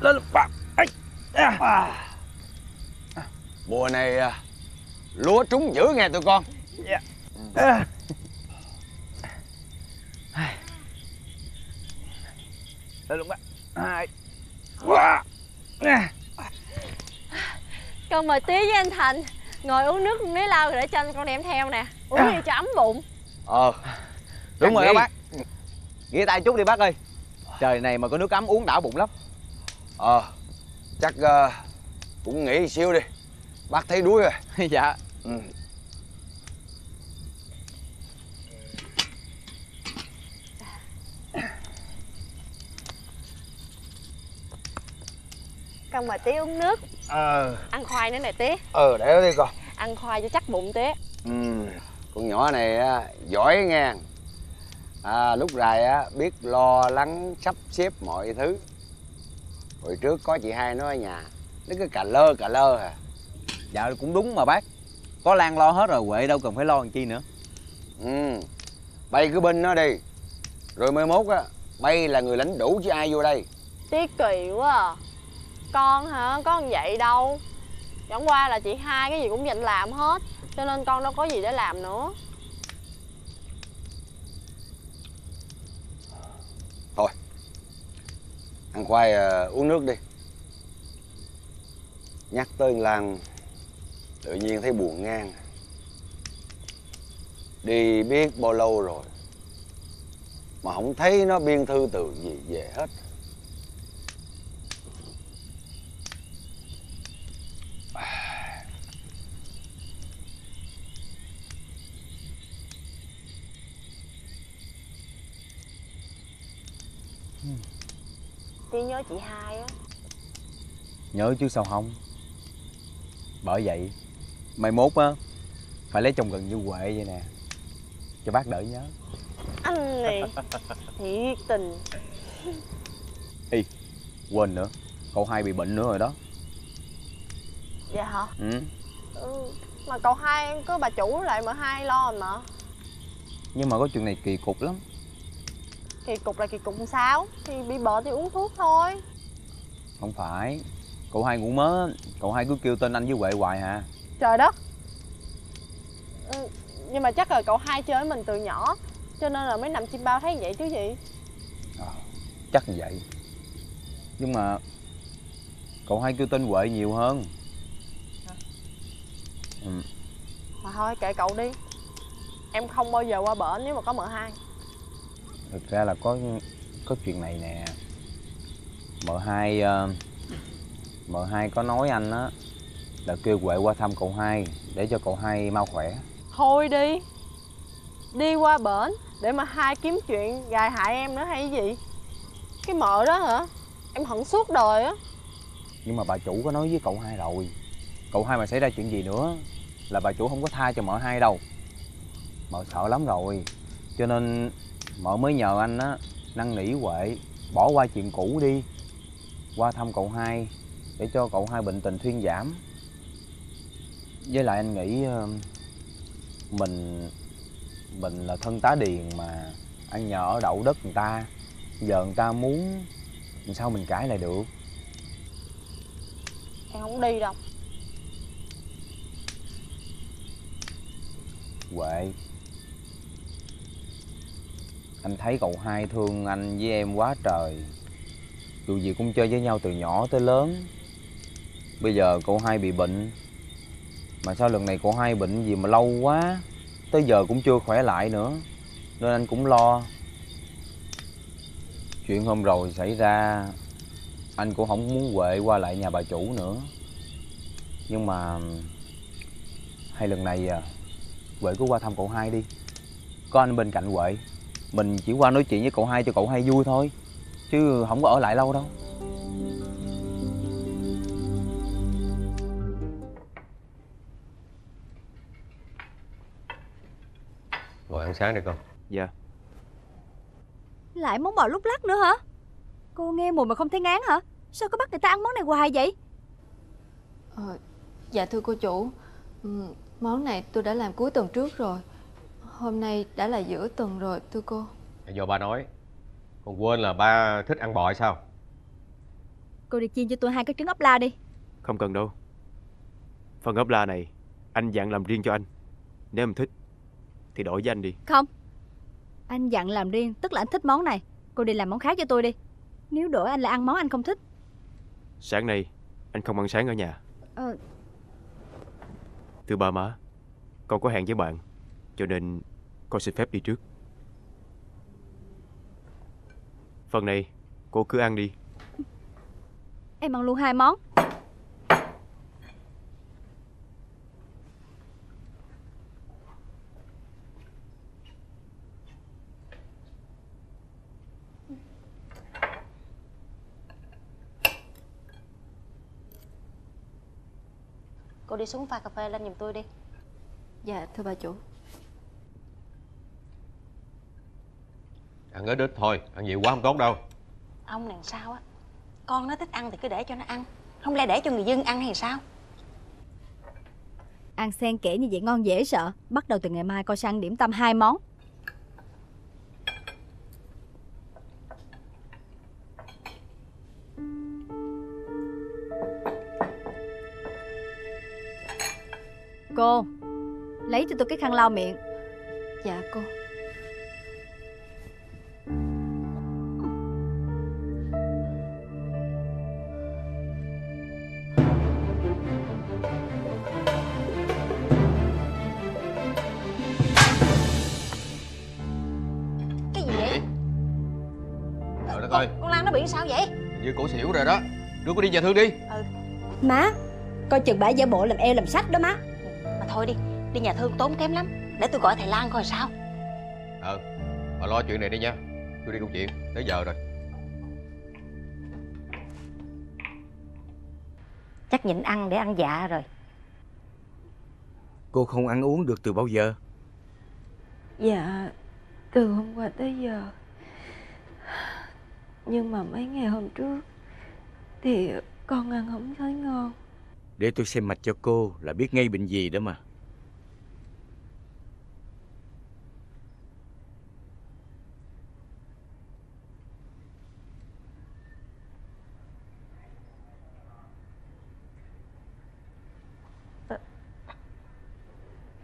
Lên bạc mùa này à, lúa trúng dữ nghe tụi con. Dạ. Lên luôn bác. Hai Wow. Nè. Con mời tí với anh Thành Ngồi uống nước lấy lau rồi để cho anh con đem theo nè. Uống À. đi cho ấm bụng. Ờ Đúng Căng rồi đó bác. Nghỉ tay chút đi bác ơi. Trời này mà có nước ấm uống đã bụng lắm. Ờ chắc ờ, cũng nghỉ xíu đi. Bác thấy đuối rồi. *laughs* Dạ. Ừ. Con mời tí uống nước. Ờ. Ăn khoai nữa nè tí ờ để đó đi con Ăn khoai cho chắc bụng tí ừ. con nhỏ này á, giỏi nghe. À, lúc rày á biết lo lắng sắp xếp mọi thứ. Hồi trước có chị hai nó ở nhà nó cứ cà lơ cà lơ à. Dạ cũng đúng mà bác. Có Lan lo hết rồi Huệ đâu cần phải lo làm chi nữa. Ừ bay cứ binh nó đi. Rồi mai mốt á bay là người lãnh đủ chứ ai vô đây. Tí kỳ quá à con hả, có như vậy đâu. Chẳng qua là chị hai cái gì cũng dành làm hết Cho nên con đâu có gì để làm nữa. Thôi ăn khoai à, uống nước đi. Nhắc tới thằng Lan tự nhiên thấy buồn ngang. Đi biết bao lâu rồi mà không thấy nó biên thư từ gì về hết. Tí nhớ chị hai á. Nhớ chứ sao không? Bởi vậy Mai mốt á Phải lấy chồng gần như Huệ vậy nè. Cho bác đỡ nhớ. Anh này *laughs* thiệt tình. Ê, quên nữa. Cậu hai bị bệnh nữa rồi đó. Dạ hả? Ừ. ừ. mà cậu hai có bà chủ lại mà hai lo mà. Nhưng mà có chuyện này kỳ cục lắm kỳ cục là kỳ cục làm sao? Thì bị bệnh thì uống thuốc thôi. Không phải. Cậu hai ngủ mớ. Cậu hai cứ kêu tên anh với Huệ hoài hả? Trời đất. Ừ. nhưng mà chắc là cậu hai chơi với mình từ nhỏ cho nên là mấy nằm chim bao thấy vậy chứ gì. Chắc như vậy. Nhưng mà Cậu hai kêu tên Huệ nhiều hơn. Ừ. mà thôi kệ cậu đi. Em không bao giờ qua bển nếu mà có mợ hai Thực ra là có có chuyện này nè. Mợ hai ờ, Mợ hai có nói anh á Là kêu Huệ qua thăm cậu hai Để cho cậu hai mau khỏe. Thôi đi. Đi qua bển để mà hai kiếm chuyện gài hại em nữa hay gì? Cái mợ đó hả? Em hận suốt đời á. Nhưng mà bà chủ có nói với cậu hai rồi. Cậu hai mà xảy ra chuyện gì nữa Là bà chủ không có tha cho mợ hai đâu. Mợ sợ lắm rồi. Cho nên mợ mới nhờ anh á Năn nỉ Huệ Bỏ qua chuyện cũ đi. Qua thăm cậu hai Để cho cậu hai bệnh tình thuyên giảm. Với lại anh nghĩ ờ, Mình Mình là thân tá điền mà Ăn nhờ ở đậu đất người ta. Giờ người ta muốn làm Sao mình cãi lại được? Em không đi đâu. Huệ anh thấy cậu hai thương anh với em quá trời. Dù gì cũng chơi với nhau từ nhỏ tới lớn. Bây giờ cậu hai bị bệnh. Mà sao lần này cậu hai bệnh gì mà lâu quá. Tới giờ cũng chưa khỏe lại nữa. Nên anh cũng lo. Chuyện hôm rồi xảy ra, Anh cũng không muốn quệ qua lại nhà bà chủ nữa. Nhưng mà, Hay lần này à cứ qua thăm cậu hai đi. Có anh bên cạnh quệ mình chỉ qua nói chuyện với cậu hai cho cậu hai vui thôi Chứ không có ở lại lâu đâu. Ngồi ăn sáng đi con. Dạ. Lại món bò lúc lắc nữa hả? Cô nghe mùi mà không thấy ngán hả? Sao có bắt người ta ăn món này hoài vậy? Ờ, dạ thưa cô chủ. Ừ, Món này tôi đã làm cuối tuần trước rồi Hôm nay đã là giữa tuần rồi thưa cô. Do ba nói Con quên là ba thích ăn bò hay sao? Cô đi chiên cho tôi hai cái trứng ốp la đi. Không cần đâu. Phần ốp la này Anh dặn làm riêng cho anh. Nếu em thích Thì đổi với anh đi. Không. Anh dặn làm riêng Tức là anh thích món này. Cô đi làm món khác cho tôi đi. Nếu đổi anh lại ăn món anh không thích. Sáng nay Anh không ăn sáng ở nhà. Ờ. Thưa ba má Con có hẹn với bạn Cho nên con xin phép đi trước. Phần này cô cứ ăn đi. Em ăn luôn hai món. Cô đi xuống pha cà phê lên giùm tôi đi. Dạ thưa bà chủ Ăn ít ít thôi Ăn nhiều quá không tốt đâu. Ông này sao á? Con nó thích ăn thì cứ để cho nó ăn. Không lẽ để cho người dân ăn hay sao? Ăn xen kẽ như vậy ngon dễ sợ. Bắt đầu từ ngày mai coi sang điểm tâm hai món. Cô Lấy cho tôi cái khăn lau miệng. Dạ cô bị sao vậy? Như cổ xỉu rồi đó. Đưa cô đi nhà thương đi. Má Coi chừng bả giả bộ làm eo làm sách đó má. Mà thôi đi Đi nhà thương tốn kém lắm. Để tôi gọi thầy Lan coi sao. Ờ Bà lo chuyện này đi nha. Tôi đi công chuyện Tới giờ rồi. Chắc nhịn ăn để ăn dạ rồi. Cô không ăn uống được từ bao giờ? Dạ từ hôm qua tới giờ nhưng mà mấy ngày hôm trước thì con ăn không thấy ngon. Để tôi xem mạch cho cô là biết ngay bệnh gì đó mà.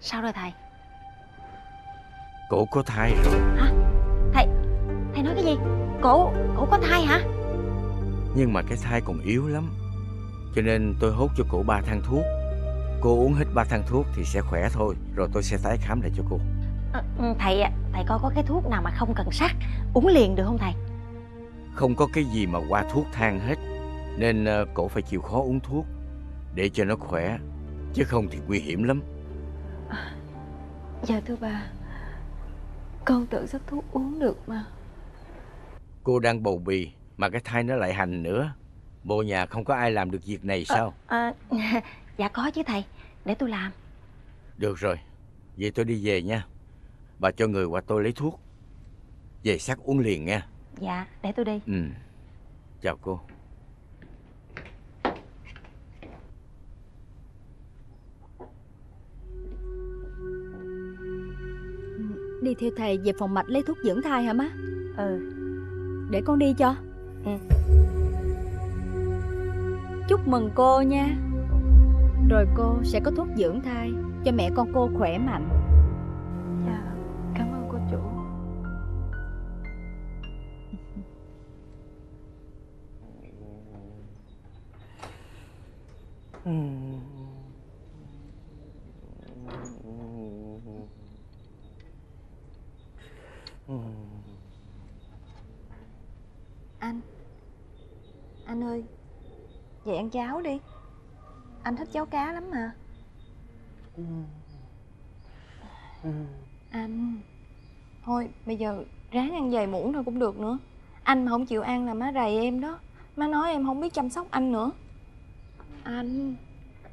Sao rồi thầy? Cổ có thai rồi Thầy Thầy nói cái gì Cổ Cổ có thai hả? Nhưng mà cái thai còn yếu lắm. Cho nên tôi hốt cho cổ ba thang thuốc. Cô uống hết ba thang thuốc thì sẽ khỏe thôi Rồi tôi sẽ tái khám lại cho cô. Ờ, ừ, Thầy ạ, Thầy coi có cái thuốc nào mà không cần sắc Uống liền được không thầy? Không có cái gì mà qua thuốc thang hết Nên ờ, cổ phải chịu khó uống thuốc Để cho nó khỏe Chứ không thì nguy hiểm lắm. Dạ thưa bà con tự sắc thuốc uống được mà Cô đang bầu bì Mà cái thai nó lại hành nữa. Bộ nhà không có ai làm được việc này sao? à, *laughs* Dạ có chứ thầy Để tôi làm. Được rồi Vậy tôi đi về nha. Bà cho người qua tôi lấy thuốc. Về sắc uống liền nha. Dạ để tôi đi. Ừ. Chào cô. Đi theo thầy về phòng mạch lấy thuốc dưỡng thai hả má? Ừ Để con đi cho. Ừ. Chúc mừng cô nha. Rồi cô sẽ có thuốc dưỡng thai Cho mẹ con cô khỏe mạnh. Dạ cảm ơn cô chủ. Anh Anh ơi Vậy ăn cháo đi. Anh thích cháo cá lắm mà. Anh Thôi bây giờ ráng ăn vài muỗng thôi cũng được nữa. Anh mà không chịu ăn là má rầy em đó. Má nói em không biết chăm sóc anh nữa. Anh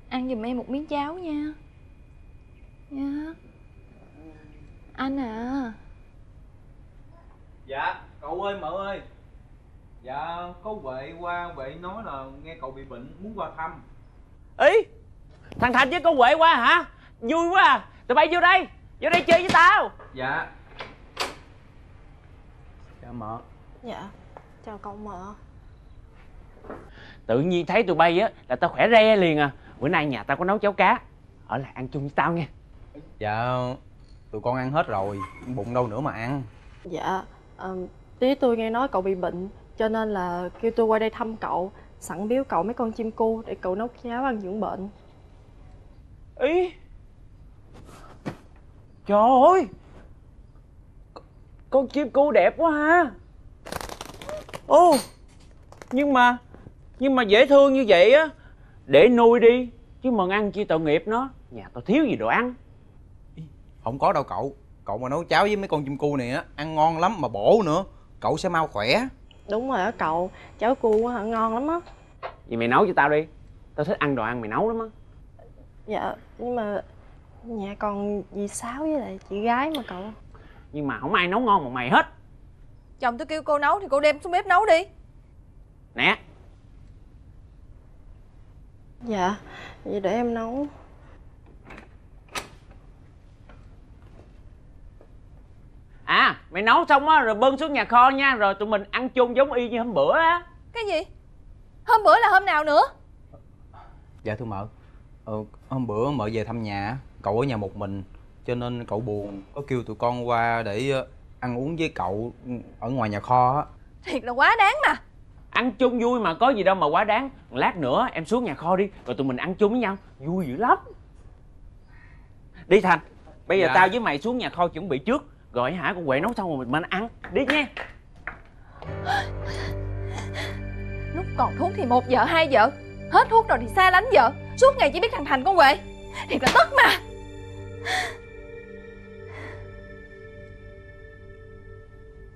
Ăn giùm em một miếng cháo nha. Nha. Anh à. Dạ, cậu ơi mợ ơi Dạ, có Huệ qua, Huệ nói là nghe cậu bị bệnh, muốn qua thăm. Ý Thằng Thành với con Huệ qua hả? Vui quá à. Tụi bay vô đây Vô đây chơi với tao. Dạ. Dạ mợ. Dạ Chào cậu mợ. Tự nhiên thấy tụi bay á Là tao khỏe re liền à. Bữa nay nhà tao có nấu cháo cá. Ở lại ăn chung với tao nha Dạ, tụi con ăn hết rồi, bụng đâu nữa mà ăn. Dạ ờ, Tí tôi nghe nói cậu bị bệnh Cho nên là kêu tôi qua đây thăm cậu Sẵn biếu cậu mấy con chim cu Để cậu nấu cháo ăn dưỡng bệnh. Ý? Trời ơi! Con chim cu đẹp quá ha! Ô Nhưng mà Nhưng mà dễ thương như vậy á Để nuôi đi Chứ mần ăn chi tội nghiệp nó Nhà tao thiếu gì đồ ăn. Không có đâu cậu. Cậu mà nấu cháo với mấy con chim cu này á, ăn ngon lắm mà bổ nữa Cậu sẽ mau khỏe Đúng rồi á cậu. Cháo cu á hả ngon lắm á. Vậy mày nấu cho tao đi. Tao thích ăn đồ ăn mày nấu lắm á. Dạ nhưng mà Nhà còn dì Sáu với lại chị gái mà cậu. Nhưng mà không ai nấu ngon bằng mày hết. Chồng tôi kêu cô nấu thì cô đem xuống bếp nấu đi. Nè. Dạ Vậy để em nấu À mày nấu xong á rồi bưng xuống nhà kho nha Rồi tụi mình ăn chung giống y như hôm bữa á. Cái gì? Hôm bữa là hôm nào nữa? Dạ thưa mợ. Ờ, Hôm bữa mợ về thăm nhà Cậu ở nhà một mình Cho nên cậu buồn. Có kêu tụi con qua để ờ, ăn uống với cậu Ở ngoài nhà kho á. Thiệt là quá đáng mà. Ăn chung vui mà có gì đâu mà quá đáng. Lát nữa em xuống nhà kho đi Rồi tụi mình ăn chung với nhau. Vui dữ lắm. Đi Thành Bây giờ Dạ. tao với mày xuống nhà kho chuẩn bị trước Rồi hả? Con Huệ nấu xong rồi mình mình ăn. Đi nha. *gasps* Lúc còn thuốc thì một vợ hai vợ Hết thuốc rồi thì xa lánh vợ Suốt ngày chỉ biết thằng Thành con Huệ. Thiệt là tức mà. *sighs*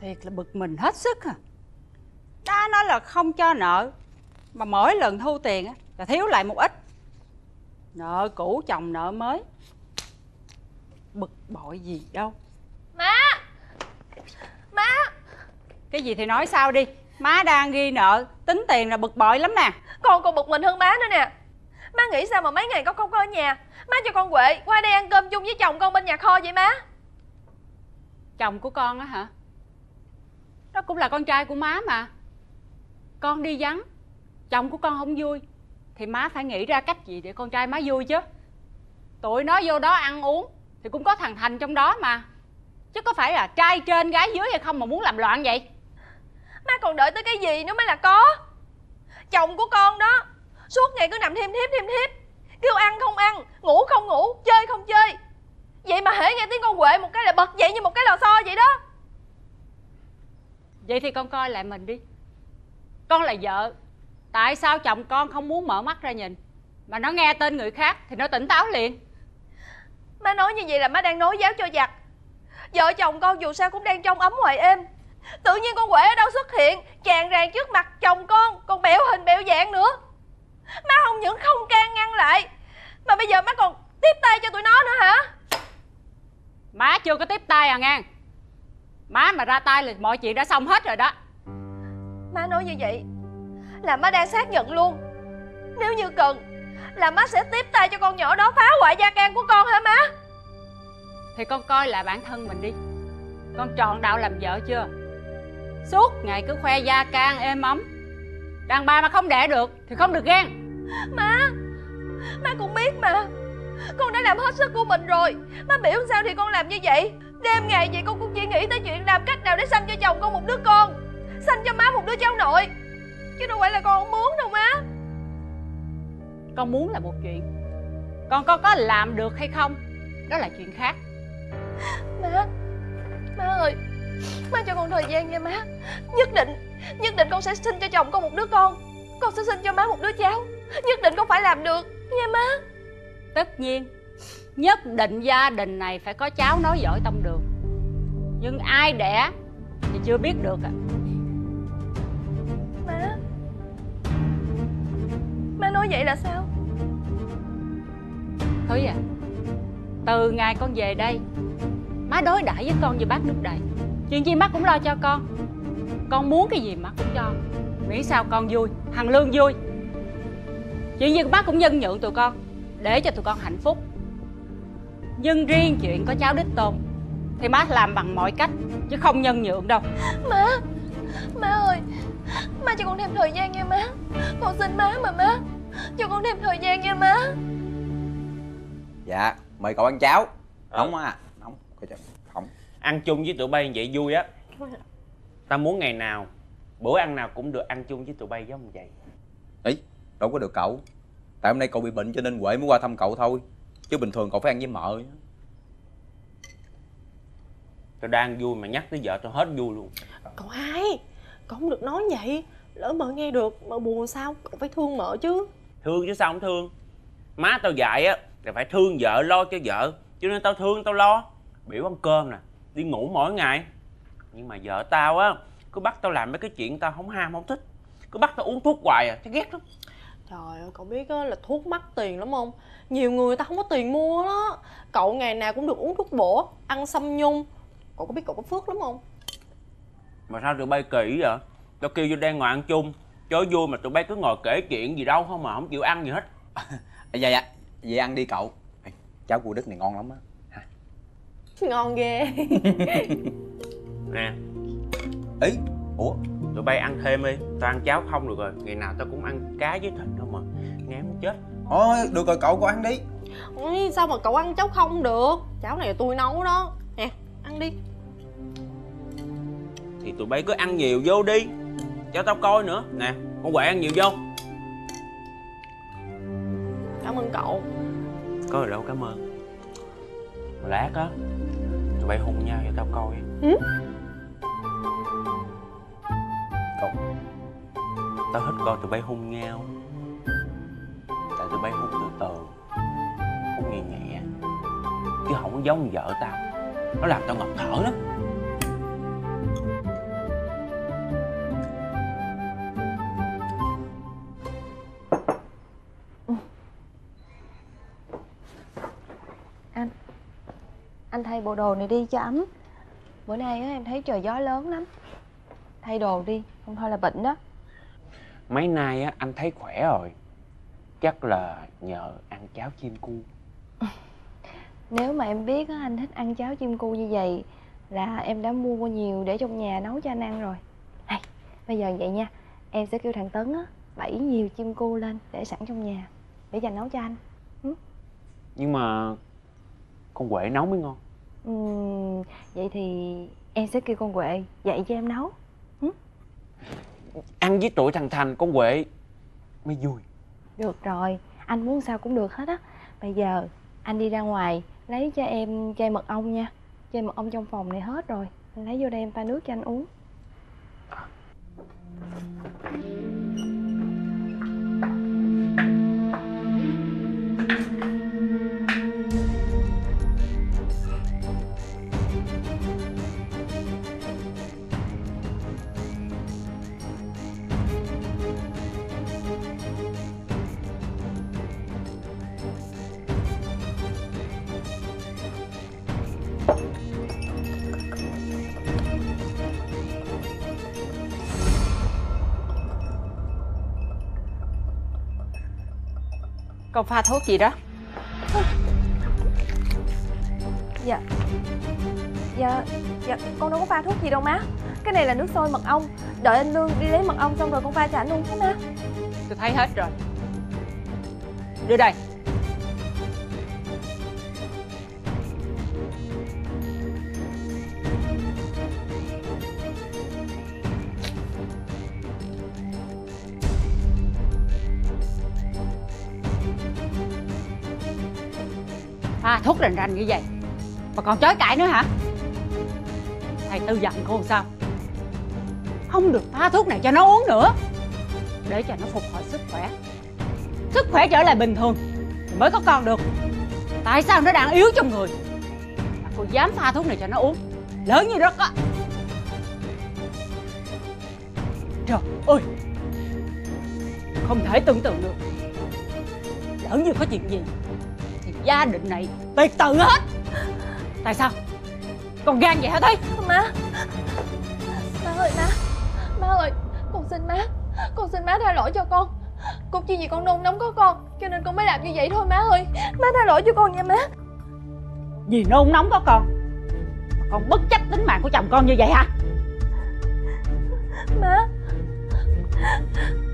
Thiệt là bực mình hết sức à. Đã nói là không cho nợ Mà mỗi lần thu tiền á là thiếu lại một ít. Nợ cũ chồng nợ mới. Bực bội gì đâu Má cái gì thì nói sao đi. Má đang ghi nợ tính tiền là bực bội lắm nè. Con còn bực mình hơn má nữa nè. Má nghĩ sao mà mấy ngày con không có ở nhà? Má cho con Huệ qua đây ăn cơm chung với chồng con bên nhà kho vậy má. Chồng của con á hả? Đó cũng là con trai của má mà. Con đi vắng chồng của con không vui thì má phải nghĩ ra cách gì để con trai má vui chứ? Tụi nó vô đó ăn uống thì cũng có thằng thành trong đó mà. Chứ có phải là trai trên gái dưới hay không mà muốn làm loạn vậy Má còn đợi tới cái gì nữa mới là có. Chồng của con đó Suốt ngày cứ nằm thêm thiếp thêm thiếp. Kêu ăn không ăn, ngủ không ngủ, chơi không chơi. Vậy mà hễ nghe tiếng con Huệ một cái là bật dậy như một cái lò xo vậy đó. Vậy thì con coi lại mình đi. Con là vợ tại sao chồng con không muốn mở mắt ra nhìn? Mà nó nghe tên người khác thì nó tỉnh táo liền. Má nói như vậy là má đang nói giáo cho giặc. Vợ chồng con dù sao cũng đang trong ấm hoài êm Tự nhiên con Huệ ở đâu xuất hiện Tràn ràng trước mặt chồng con Còn bẹo hình bẹo dạng nữa. Má không những không can ngăn lại Mà bây giờ má còn tiếp tay cho tụi nó nữa hả? Má chưa có tiếp tay à ngang. Má mà ra tay là mọi chuyện đã xong hết rồi đó. Má nói như vậy Là má đang xác nhận luôn. Nếu như cần Là má sẽ tiếp tay cho con nhỏ đó phá hoại gia can của con hả má? Thì con coi lại bản thân mình đi. Con tròn đạo làm vợ chưa suốt ngày cứ khoe da can êm ấm. Đàn bà mà không đẻ được thì không được ghen. Má Má cũng biết mà. Con đã làm hết sức của mình rồi. Má biểu sao thì con làm như vậy? Đêm ngày vậy con cũng chỉ nghĩ tới chuyện làm cách nào để sanh cho chồng con một đứa con Sanh cho má một đứa cháu nội. Chứ đâu phải là con không muốn đâu má. Con muốn là một chuyện. Còn con có làm được hay không đó là chuyện khác. Má Má ơi Má cho con thời gian nha má. Nhất định Nhất định con sẽ sinh cho chồng con một đứa con. Con sẽ sinh cho má một đứa cháu. Nhất định con phải làm được Nha má. Tất nhiên nhất định gia đình này phải có cháu nói giỏi tông đường. Nhưng ai đẻ thì chưa biết được à Má. Má nói vậy là sao? Thúy à Từ ngày con về đây Má đối đãi với con như bác nước đầy Chuyện gì má cũng lo cho con. Con muốn cái gì má cũng cho. Miễn sao con vui Thằng Lương vui. Chuyện gì má cũng nhân nhượng tụi con Để cho tụi con hạnh phúc. Nhưng riêng chuyện có cháu đích tôn Thì má làm bằng mọi cách Chứ không nhân nhượng đâu. Má Má ơi Má cho con thêm thời gian nha má. Con xin má mà má Cho con thêm thời gian nha má. Dạ mời cậu ăn cháo. Nóng á Nóng. Coi chừng ăn chung với tụi bay vậy vui á. Tao muốn ngày nào bữa ăn nào cũng được ăn chung với tụi bay giống vậy. Ý Đâu có được cậu. Tại hôm nay cậu bị bệnh cho nên Huệ mới qua thăm cậu thôi. Chứ bình thường cậu phải ăn với mợ. Tao đang vui mà nhắc tới vợ tao hết vui luôn. Cậu hai Cậu không được nói vậy. Lỡ mợ nghe được Mợ buồn sao? Cậu phải thương mợ chứ. Thương chứ sao không thương? Má tao dạy á là phải thương vợ lo cho vợ. Cho nên tao thương tao lo. Biểu ăn cơm nè đi ngủ mỗi ngày. Nhưng mà vợ tao á cứ bắt tao làm mấy cái chuyện tao không ham không thích. Cứ bắt tao uống thuốc hoài à tao ghét lắm. Trời ơi, cậu biết á, là thuốc mắc tiền lắm không? Nhiều người ta không có tiền mua đó. Cậu ngày nào cũng được uống thuốc bổ, ăn xăm nhung. Cậu có biết cậu có phước lắm không? mà sao tụi bay kỹ vậy? Tao kêu vô đây ngồi ăn chung. Cho vui mà tụi bay cứ ngồi kể chuyện gì đâu không mà không chịu ăn gì hết. *laughs* Dạ dạ. Vậy ăn đi cậu. Cháo cua đất này ngon lắm á Ngon ghê. Nè. Ý Ủa? Tụi bay ăn thêm đi. Tao ăn cháo không được rồi. Ngày nào tao cũng ăn cá với thịt không mà. Muốn chết. Thôi được rồi cậu cô ăn đi. Ui, Sao mà cậu ăn cháo không được? Cháo này là tôi nấu đó. Nè, ăn đi. Thì tụi bay cứ ăn nhiều vô đi. Cho tao coi nữa. Nè con huệ ăn nhiều vô. Cảm ơn cậu. Có gì đâu cảm ơn. Mà lát á tụi bay hôn nhau cho tao coi. Ừ? cậu tao thích coi tụi bay hôn nhau tại tụi bay hôn từ từ hôn nhẹ nhẹ. Chứ không có giống vợ tao. Nó làm tao ngập thở lắm Anh thay bộ đồ này đi cho ấm. Bữa nay á, em thấy trời gió lớn lắm. Thay đồ đi không thôi là bệnh đó. Mấy nay á anh thấy khỏe rồi. Chắc là nhờ ăn cháo chim cu. *laughs* Nếu mà em biết á, anh thích ăn cháo chim cu như vậy là em đã mua nhiều để trong nhà nấu cho anh ăn rồi. Này bây giờ vậy nha em sẽ kêu thằng tấn á bẫy nhiều chim cu lên để sẵn trong nhà để dành nấu cho anh. Nhưng mà con quệ nấu mới ngon Ừm, vậy thì em sẽ kêu con Huệ dạy cho em nấu. Ăn với tụi thằng thành con quệ mới vui. Được rồi, anh muốn sao cũng được hết á. Bây giờ anh đi ra ngoài lấy cho em chai mật ong nha. Chai mật ong trong phòng này hết rồi Anh lấy vô đây em pha nước cho anh uống con pha thuốc gì đó. Dạ. Dạ, dạ con đâu có pha thuốc gì đâu má. Cái này là nước sôi mật ong. Đợi anh Lương đi lấy mật ong xong rồi con pha cho anh uống hả má. Tôi thấy hết rồi. Đưa đây thuốc rành rành như vậy. Mà còn chối cãi nữa hả? Thầy tư dặn cô sao? Không được pha thuốc này cho nó uống nữa. Để cho nó phục hồi sức khỏe. Sức khỏe trở lại bình thường thì mới có con được. Tại sao nó đang yếu trong người? Mà cô dám pha thuốc này cho nó uống. Lớn như đất á. Trời ơi! Không thể tưởng tượng được. Lỡ như có chuyện gì gia đình này tuyệt tự hết. Tại sao? Con gan vậy hả thấy Má. Má ơi má. Má ơi Con xin má. Con xin má tha lỗi cho con. Cũng chỉ vì con nôn nóng có con Cho nên con mới làm như vậy thôi má ơi. Má tha lỗi cho con nha má. Vì nôn nóng có con mà con bất chấp tính mạng của chồng con như vậy hả? Má.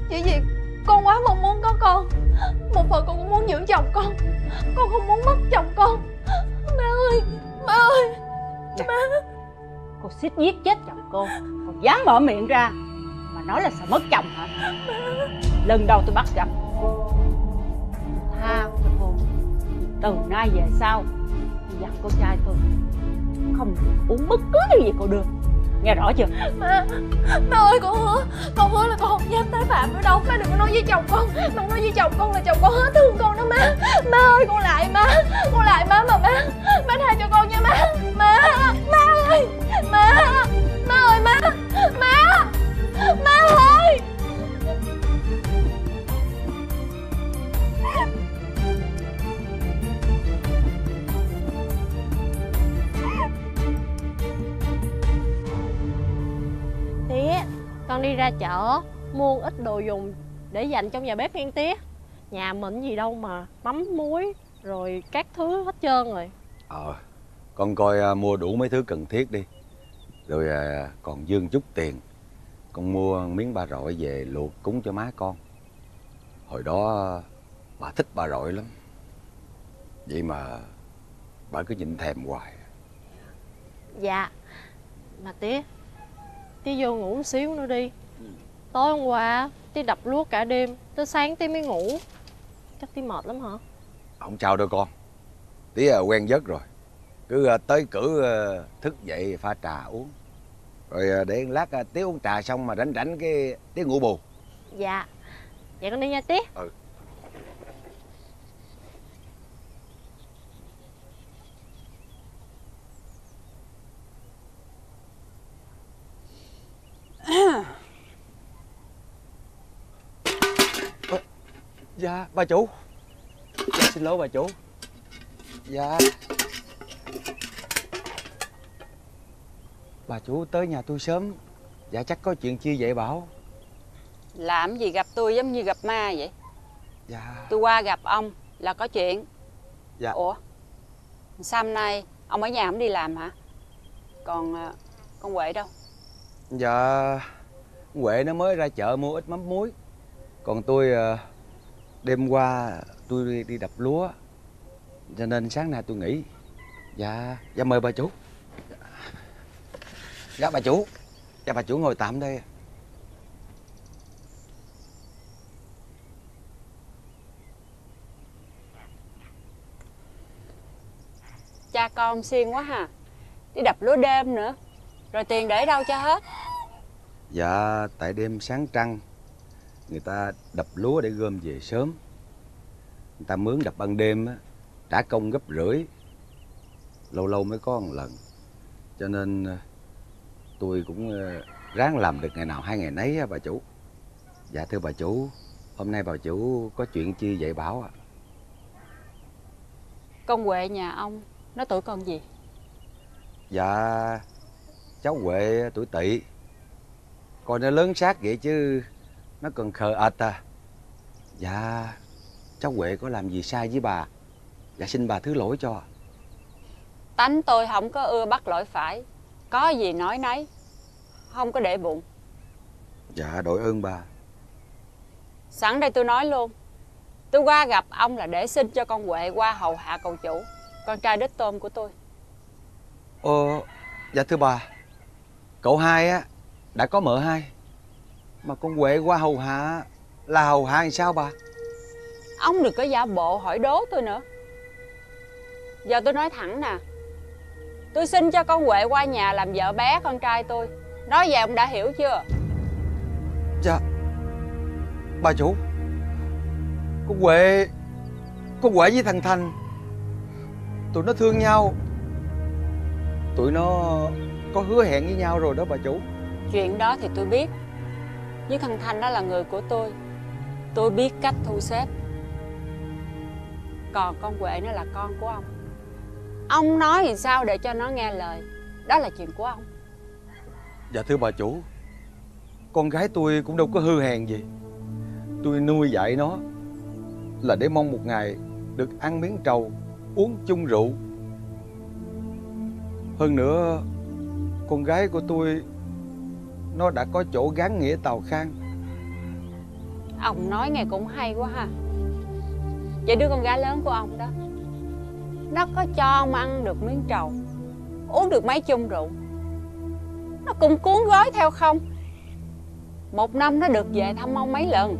Chỉ vì con quá mong muốn có con. Một phần con cũng muốn giữ chồng con. Con không muốn mất chồng con. Má ơi Má ơi. Má cô suýt giết chết chồng cô. Còn dám mở miệng ra. Mà nói là sợ mất chồng hả? Lần đầu tôi bắt gặp. Tha cho cô. Từ nay về sau dặn con trai tôi. Không được uống bất cứ điều gì cô đưa nghe rõ chưa? Má Má ơi, con hứa Con hứa là con không dám tái phạm nữa đâu. Má đừng có nói với chồng con. Má nói với chồng con là chồng con hết thương con đó, má. Má ơi, con lại, má. Con lại, má mà má. Má tha cho con nha, má. Má Má ơi, Má. Má ơi, má. Má Má ơi. Con đi ra chợ mua ít đồ dùng để dành trong nhà bếp hen tía. Nhà mình gì đâu mà mắm muối rồi các thứ hết trơn rồi. Ờ, con coi à, mua đủ mấy thứ cần thiết đi. Rồi à, còn dư chút tiền. Con mua miếng ba rọi về luộc cúng cho má con. Hồi đó bà thích bà rọi lắm. Vậy mà bà cứ nhịn thèm hoài. Dạ. Mà tía, tía vô ngủ một xíu nữa đi. Tối hôm qua tía đập luốc cả đêm, tới sáng tía mới ngủ. Chắc tía mệt lắm hả? Không sao đâu con. Tía à, quen giấc rồi. Cứ à, tới cử à, thức dậy pha trà uống. Rồi à, để lát à, tía uống trà xong mà rảnh rảnh cái tía ngủ bù. Dạ. Vậy con đi nha tía. Ừ. *coughs* Dạ, bà chủ. Dạ, xin lỗi bà chủ. Dạ. Bà chủ tới nhà tôi sớm, Dạ chắc có chuyện chi vậy Bảo? Làm gì gặp tôi giống như gặp ma vậy? Dạ. Tôi qua gặp ông là có chuyện. Dạ. Ủa? Sao hôm nay ông ở nhà không đi làm hả? Còn à, con Huệ đâu Dạ Huệ nó mới ra chợ mua ít mắm muối. Còn tôi ờ, đêm qua tôi đi, đi đập lúa. Cho nên sáng nay tôi nghỉ. Dạ Dạ mời bà chủ. Dạ bà chủ. Dạ bà chủ ngồi tạm đây. Cha con xiên quá hà. Đi đập lúa đêm nữa. Rồi tiền để đâu cho hết? Dạ tại đêm sáng trăng Người ta đập lúa để gom về sớm. Người ta mướn đập ban đêm á Trả công gấp rưỡi. Lâu lâu mới có một lần. Cho nên ờ, tôi cũng ờ, ráng làm được ngày nào hai ngày nấy á bà chủ. Dạ thưa bà chủ Hôm nay bà chủ có chuyện chi vậy bảo ạ? Con Huệ nhà ông Nó tuổi con gì? Dạ cháu Huệ tuổi tỵ. Coi nó lớn xác vậy chứ Nó còn khờ ạch à. Dạ cháu Huệ có làm gì sai với bà? Dạ xin bà thứ lỗi cho. Tánh tôi không có ưa bắt lỗi phải. Có gì nói nấy Không có để bụng. Dạ đội ơn bà. Sẵn đây tôi nói luôn. Tôi qua gặp ông là để xin cho con Huệ qua hầu hạ cậu chủ Con trai đích tôm của tôi. Ờ dạ thưa bà Cậu hai á đã có mợ hai. Mà con Huệ qua hầu hạ Là hầu hạ làm sao bà? Ông đừng có giả bộ hỏi đố tôi nữa. Giờ tôi nói thẳng nè. Tôi xin cho con Huệ qua nhà làm vợ bé con trai tôi. Nói vậy ông đã hiểu chưa? Dạ. Bà chủ. Con Huệ Con Huệ với thằng Thành Tụi nó thương nhau. Tụi nó có hứa hẹn với nhau rồi đó bà chủ. Chuyện đó thì tôi biết. Nhưng thằng Thành đó là người của tôi. Tôi biết cách thu xếp. Còn con Huệ nó là con của ông. Ông nói thì sao để cho nó nghe lời? Đó là chuyện của ông. Dạ thưa bà chủ Con gái tôi cũng đâu có hư hèn gì. Tôi nuôi dạy nó Là để mong một ngày Được ăn miếng trầu Uống chung rượu. Hơn nữa Con gái của tôi Nó đã có chỗ gắn nghĩa tàu khang. Ông nói nghe cũng hay quá ha. Vậy đứa con gái lớn của ông đó Nó có cho ông ăn được miếng trầu Uống được mấy chung rượu Nó cũng cuốn gói theo không? Một năm nó được về thăm ông mấy lần?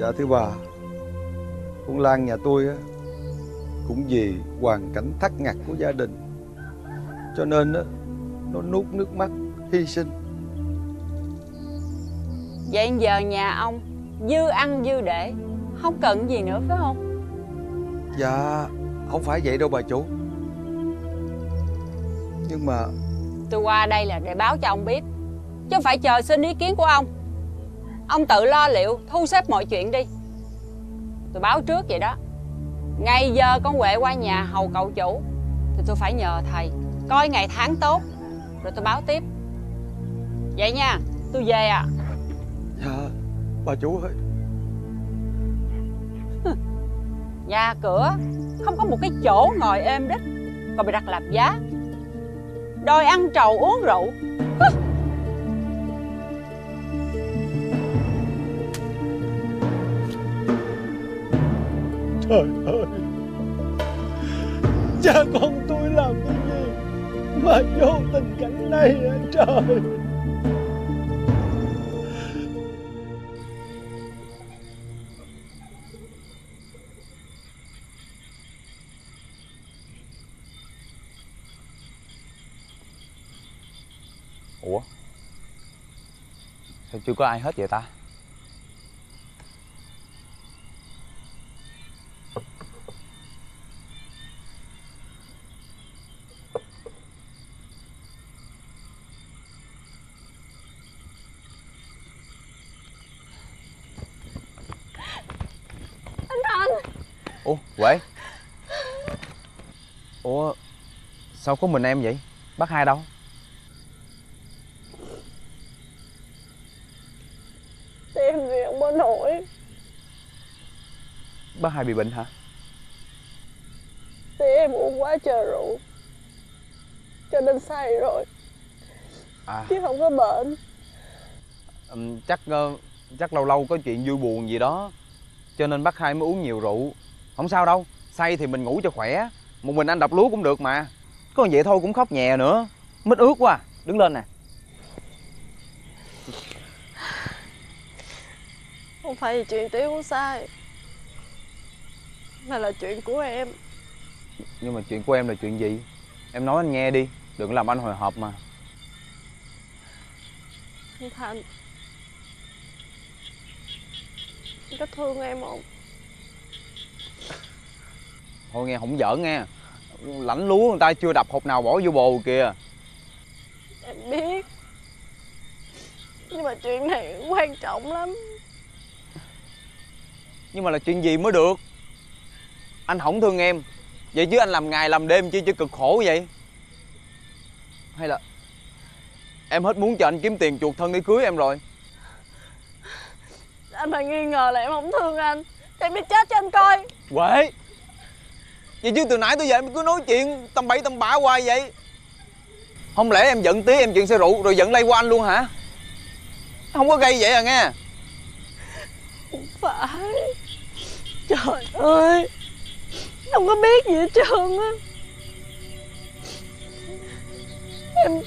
Dạ thưa bà Con Lan nhà tôi á Cũng vì hoàn cảnh thắt ngặt của gia đình Cho nên á Nó nuốt nước mắt hy sinh. Vậy giờ nhà ông Dư ăn dư để Không cần gì nữa phải không? Dạ Không phải vậy đâu bà chủ. Nhưng mà Tôi qua đây là để báo cho ông biết Chứ không phải chờ xin ý kiến của ông. Ông tự lo liệu Thu xếp mọi chuyện đi. Tôi báo trước vậy đó. Ngày giờ con Huệ qua nhà hầu cậu chủ Thì tôi phải nhờ thầy Coi ngày tháng tốt Rồi tôi báo tiếp. Vậy nha Tôi về à Dạ Bà chủ ơi. *laughs* Nhà cửa Không có một cái chỗ ngồi êm đích Còn bị đặt làm giá. Đòi ăn trầu uống rượu. Trời ơi. Cha con tôi làm mà vô tình cảnh này hả trời? Ủa? Sao chưa có ai hết vậy ta? Ủa Huệ? Ủa Sao có mình em vậy? Bác hai đâu? Em gì không có nổi. Bác hai bị bệnh hả? Thì em uống quá trời rượu. Cho nên say rồi. À. Chứ không có bệnh. Chắc ờ, chắc lâu lâu có chuyện vui buồn gì đó. Cho nên bác hai mới uống nhiều rượu không sao đâu say thì mình ngủ cho khỏe. Một mình anh đập lúa cũng được mà. Có vậy thôi cũng khóc nhè nữa. Mít ướt quá à. đứng lên nè. Không phải vì chuyện Tiếu có sai Mà là chuyện của em. Nhưng mà chuyện của em là chuyện gì? Em nói anh nghe đi đừng làm anh hồi hộp mà. Anh Thành Anh có thương em không? Thôi nghe không giỡn nghe. Lãnh lúa người ta chưa đập hộp nào bỏ vô bồ kìa. Em biết. Nhưng mà chuyện này quan trọng lắm. Nhưng mà là chuyện gì mới được? Anh không thương em. Vậy chứ anh làm ngày làm đêm chi chứ cực khổ vậy? Hay là em hết muốn cho anh kiếm tiền chuộc thân để cưới em rồi? Anh mà nghi ngờ là em không thương anh. Thì em đi chết cho anh coi. Quệ Vậy chứ từ nãy tới giờ em cứ nói chuyện tầm bậy tầm bạ hoài vậy. Không lẽ em giận tí em chuyện xe rượu rồi giận lây qua anh luôn hả? Không có gây vậy à nghe. Không phải. Trời ơi. Không có biết gì hết trơn á. Em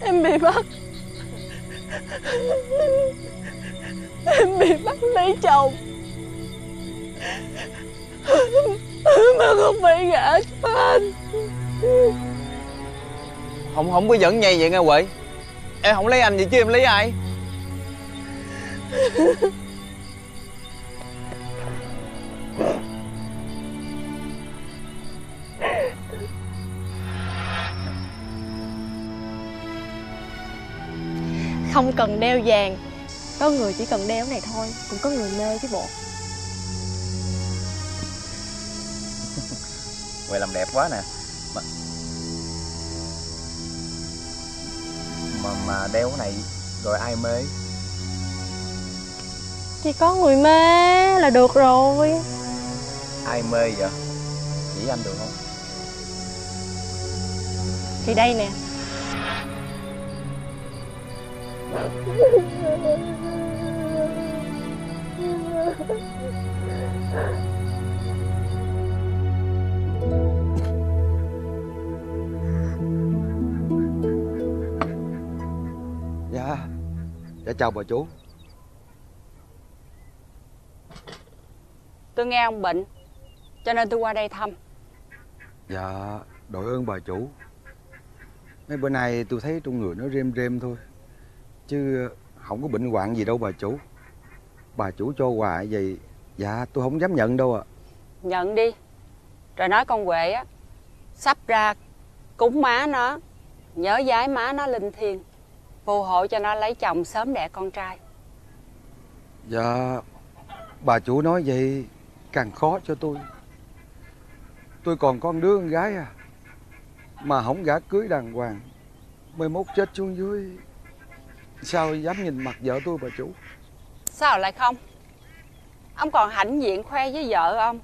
Em bị bắt. Em bị bắt lấy chồng. *laughs* Mà không phải gả cho anh. Không không có giận nhây vậy nghe Huệ. Em không lấy anh vậy chứ em lấy ai? Không cần đeo vàng. Có người chỉ cần đeo cái này thôi Cũng có người mê chứ bộ Huệ làm đẹp quá nè. Mà Mà, mà đeo cái này rồi ai mê? Chỉ có người mê là được rồi. Ai mê vậy? Chỉ anh được không? Thì đây nè *laughs* Dạ Dạ chào bà chú. Tôi nghe ông bệnh Cho nên tôi qua đây thăm. Dạ đội ơn bà chủ. Mấy bữa nay tôi thấy trong người nó rêm rêm thôi Chứ không có bệnh hoạn gì đâu bà chủ. Bà chủ cho quà vậy Dạ tôi không dám nhận đâu ạ. Nhận đi Rồi nói con Huệ á Sắp ra cúng má nó Nhớ giái má nó linh thiêng Phù hộ cho nó lấy chồng sớm đẻ con trai. Dạ Bà chủ nói vậy càng khó cho tôi. Tôi còn con đứa con gái à Mà không gả cưới đàng hoàng Mai mốt chết xuống dưới. Sao dám nhìn mặt vợ tôi bà chủ? Sao lại không? Ông còn hãnh diện khoe với vợ ông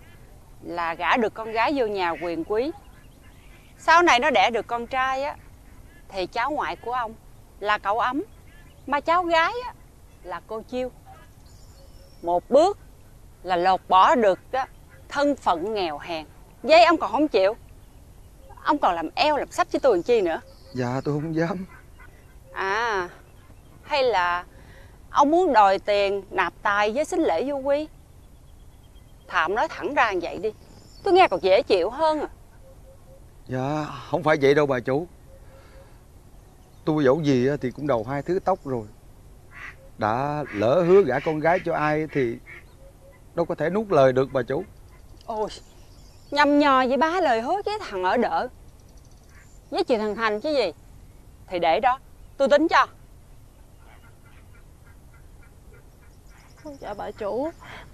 Là gả được con gái vô nhà quyền quý. Sau này nó đẻ được con trai á Thì cháu ngoại của ông Là cậu ấm Mà cháu gái á Là cô chiêu. Một bước Là lột bỏ được á Thân phận nghèo hèn. Vậy ông còn không chịu. Ông còn làm eo làm sách với tôi làm chi nữa? Dạ tôi không dám. À Hay là Ông muốn đòi tiền nạp tài với xính lễ vô quy Thàm nói thẳng ra như vậy đi. Tôi nghe còn dễ chịu hơn à. Dạ không phải vậy đâu bà chủ. Tôi dẫu gì á thì cũng đầu hai thứ tóc rồi. Đã lỡ hứa gả con gái cho ai thì Đâu có thể nuốt lời được bà chủ. Ôi Nhầm nhò với ba lời hứa với thằng ở đỡ. Với chuyện thằng Thành chứ gì. Thì để đó Tôi tính cho. Dạ bà chủ.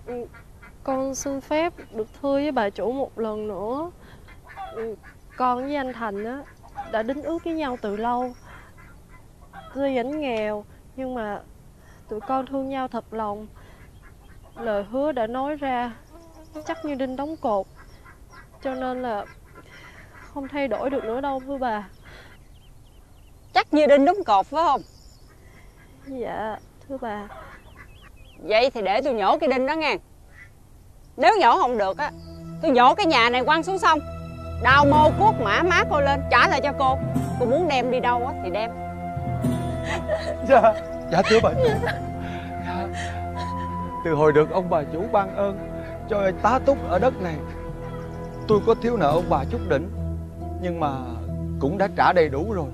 Ừ, Con xin phép được thưa với bà chủ một lần nữa. Ừ, Con với anh Thành á Đã đính ước với nhau từ lâu. Tuy ảnh nghèo Nhưng mà Tụi con thương nhau thật lòng. Lời hứa đã nói ra chắc như đinh đóng cột. Cho nên là không thay đổi được nữa đâu thưa bà. Chắc như đinh đóng cột phải không? Dạ thưa bà. Vậy thì để tôi nhổ cái đinh đó nghe nếu nhổ không được á tôi nhổ cái nhà này quăng xuống sông. Đào mồ cuốc mã má cô lên trả lại cho cô. Cô muốn đem đi đâu á thì đem. Dạ dạ thưa bà chủ. Dạ. từ hồi được ông bà chủ ban ơn cho tá túc ở đất này. Tôi có thiếu nợ ông bà chút đỉnh nhưng mà cũng đã trả đầy đủ rồi.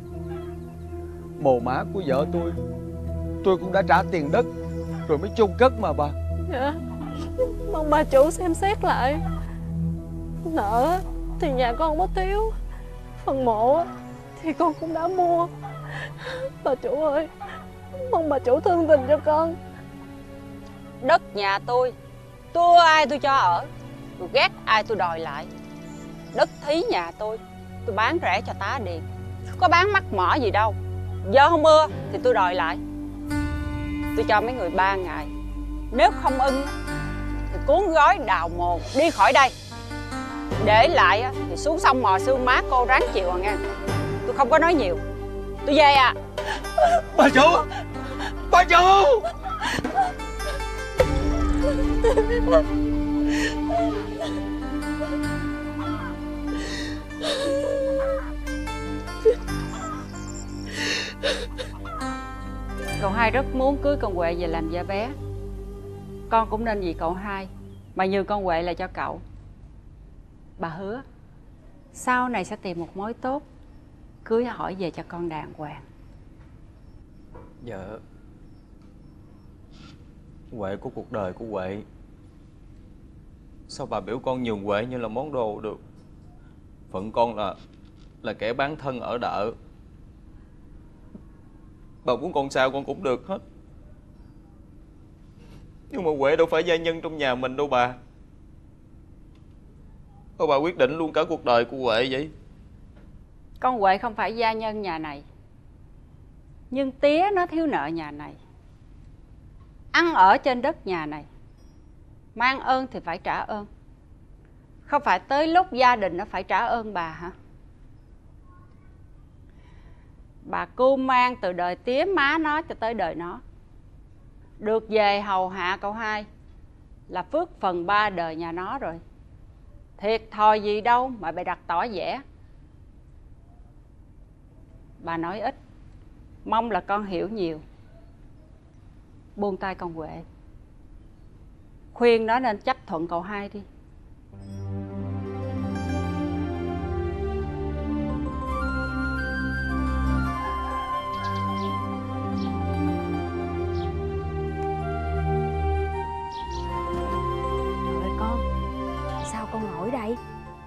Mồ mã của vợ tôi tôi cũng đã trả tiền đất rồi mới chôn cất mà bà. Dạ mong bà chủ xem xét lại. Nợ thì nhà con có thiếu. Phần mộ thì con cũng đã mua. Bà chủ ơi, mong bà chủ thương tình cho con. Đất nhà tôi tôi ai tôi cho ở. Tôi ghét ai tôi đòi lại. Đất thí nhà tôi tôi bán rẻ cho tá điền. Có bán mắc mỏ gì đâu. Giờ không mưa thì tôi đòi lại. Tôi cho mấy người ba ngày. Nếu không ưng cuốn gói đào mồ đi khỏi đây. Để lại thì xuống sông mò xương má cô ráng chịu à nghe. Tôi không có nói nhiều. Tôi về à. Bà chủ! Bà chủ! Cậu hai rất muốn cưới con Huệ về làm gia bé. Con cũng nên vì cậu hai mà nhường con Huệ lại cho cậu. Bà hứa, Sau này sẽ tìm một mối tốt, Cưới hỏi về cho con đàng hoàng. Dạ. Huệ của cuộc đời của Huệ. Sao bà biểu con nhường Huệ như là món đồ được? Phận con là Là kẻ bán thân ở đợ. Bà muốn con sao con cũng được hết. Nhưng mà Huệ đâu phải gia nhân trong nhà mình đâu bà. Ô bà quyết định luôn cả cuộc đời của Huệ vậy? Con Huệ không phải gia nhân nhà này, Nhưng tía nó thiếu nợ nhà này. Ăn ở trên đất nhà này, Mang ơn thì phải trả ơn. Không phải tới lúc gia đình nó phải trả ơn bà hả? Bà cưu mang từ đời tía má nó cho tới đời nó. Được về hầu hạ cậu hai. Là phước phần ba đời nhà nó rồi. Thiệt thòi gì đâu mà bà đặt tỏ vẻ. Bà nói ít. Mong là con hiểu nhiều. Buông tay con Huệ. Khuyên nó nên chấp thuận cậu hai đi.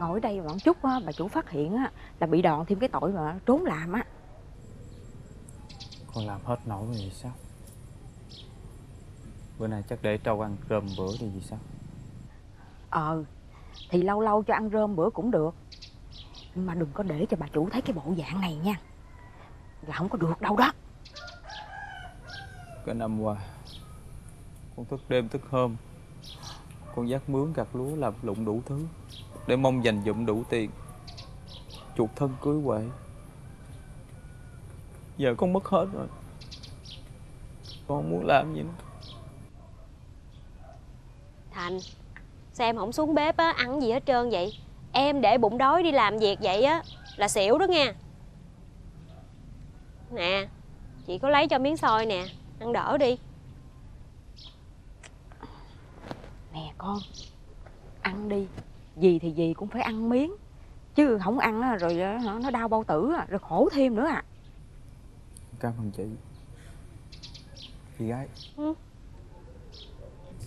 Ngồi đây mà chút á, bà chủ phát hiện á, là bị đòn thêm cái tội mà trốn làm á. Con làm hết nổi rồi sao? Bữa nay chắc để trâu ăn rơm bữa đi gì sao? Ờ Thì lâu lâu cho ăn rơm bữa cũng được. Nhưng mà đừng có để cho bà chủ thấy cái bộ dạng này nha. Là không có được đâu đó. Cái năm qua Con thức đêm thức hôm Con dắt mướn gặt lúa làm lụng đủ thứ Để mong dành dụm đủ tiền. Chuột thân cưới Huệ. Giờ con mất hết rồi. Con không muốn làm gì nữa. Thành Sao em không xuống bếp á, ăn gì hết trơn vậy? Em để bụng đói đi làm việc vậy á Là xỉu đó nha. Nè Chị có lấy cho miếng xôi nè Ăn đỡ đi. Nè con Ăn đi Gì thì gì cũng phải ăn miếng. Chứ không ăn á, rồi á, nó đau bao tử Rồi khổ thêm nữa à. Cảm ơn chị. Chị gái. Ừ.